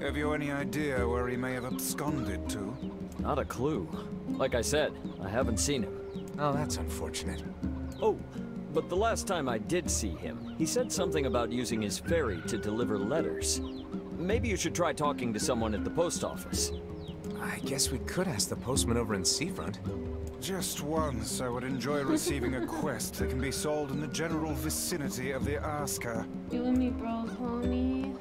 Speaker 4: Have you any idea where he may have absconded to?
Speaker 19: Not a clue. Like I said, I haven't seen him.
Speaker 5: Oh, that's unfortunate.
Speaker 19: Oh, but the last time I did see him, he said something about using his ferry to deliver letters. Maybe you should try talking to someone at the post office.
Speaker 5: I guess we could ask the postman over in Seafront.
Speaker 4: Just once, I would enjoy receiving a quest that can be solved in the general vicinity of the Asker.
Speaker 1: You and me, bros, homie.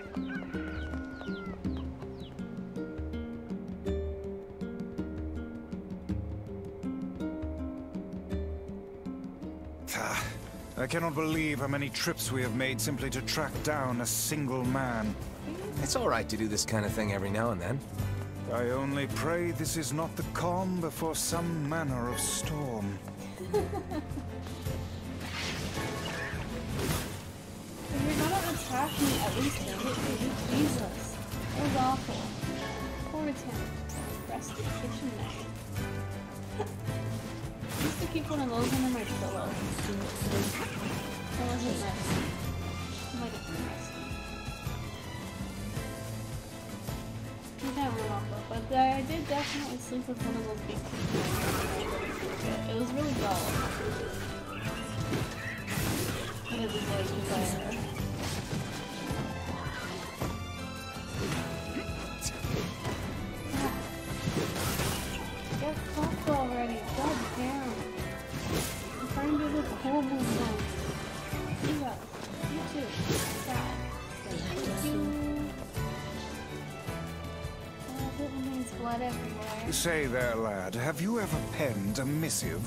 Speaker 4: Ah, I cannot believe how many trips we have made simply to track down a single man.
Speaker 5: It's all right to do this kind of thing every now and then.
Speaker 4: I only pray this is not the calm before some manner of storm.
Speaker 1: If you're gonna attack me, at least hit me. Jesus. That was awful. Poor Tim. Rusty kitchen knife. I used to keep one of those under my pillow. That wasn't nice. It might have been I did definitely sleep with one of those big Yeah, It was really dull. It was like,
Speaker 4: Say there, lad, have you ever penned a missive?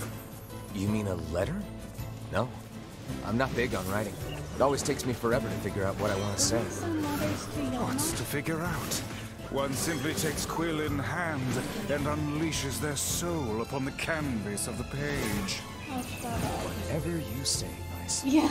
Speaker 5: You mean a letter? No. I'm not big on writing. It always takes me forever to figure out what I want to say.
Speaker 1: Some letters to
Speaker 4: What's to figure out? One simply takes quill in hand and unleashes their soul upon the canvas of the page.
Speaker 1: Shut up.
Speaker 5: Whatever you say, Weiss.
Speaker 1: Yeah.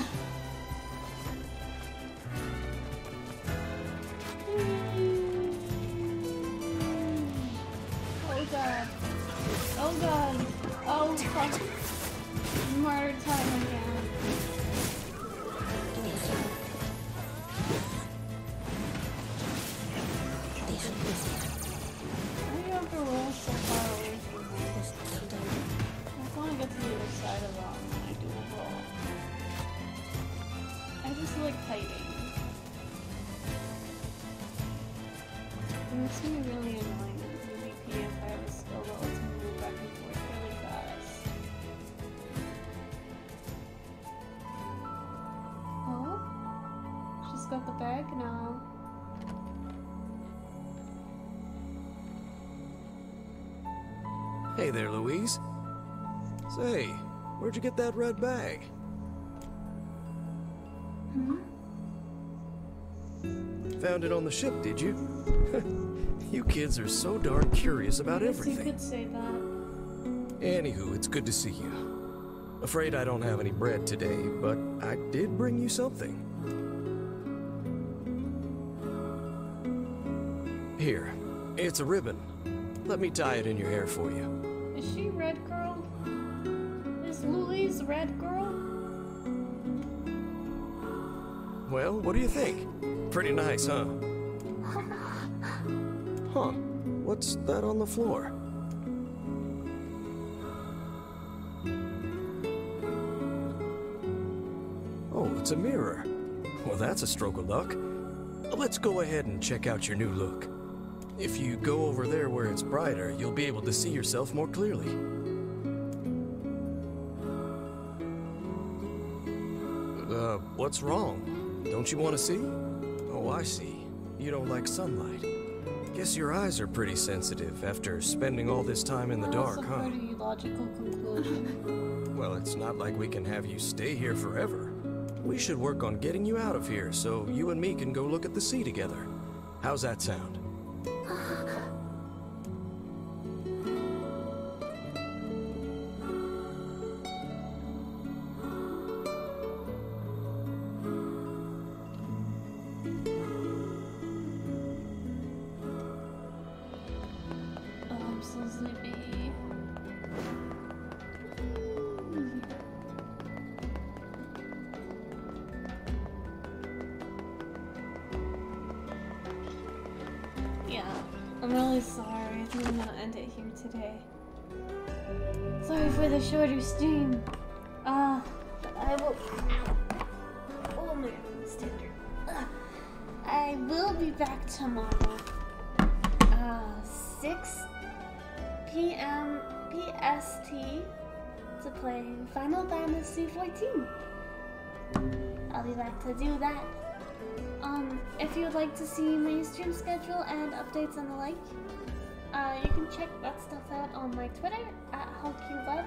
Speaker 3: Hey there, Louise. Say, where'd you get that red bag?
Speaker 1: Hmm?
Speaker 3: Found it on the ship, did you? you kids are so darn curious about everything.
Speaker 1: You could say that.
Speaker 3: Anywho, it's good to see you. Afraid I don't have any bread today, but I did bring you something. Here, it's a ribbon. Let me tie it in your hair for you.
Speaker 1: Red girl? Is Louise red girl?
Speaker 3: Well, what do you think? Pretty nice, huh? Huh. What's that on the floor? Oh, it's a mirror. Well, that's a stroke of luck. Let's go ahead and check out your new look. If you go over there where it's brighter, you'll be able to see yourself more clearly. Uh, what's wrong? Don't you want to see? Oh, I see. You don't like sunlight. Guess your eyes are pretty sensitive after spending all this time in the dark,
Speaker 1: That's a
Speaker 3: huh?
Speaker 1: pretty logical conclusion.
Speaker 3: Well, it's not like we can have you stay here forever. We should work on getting you out of here so you and me can go look at the sea together. How's that sound?
Speaker 1: Updates and the like, uh, you can check that stuff out on my Twitter at Halkiwebb,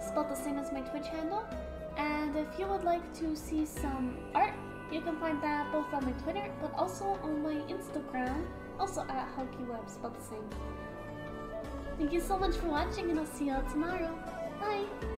Speaker 1: spelled the same as my Twitch handle. And if you would like to see some art, you can find that both on my Twitter, but also on my Instagram, also at Halkiwebb, spelled the same. Thank you so much for watching, and I'll see you all tomorrow. Bye!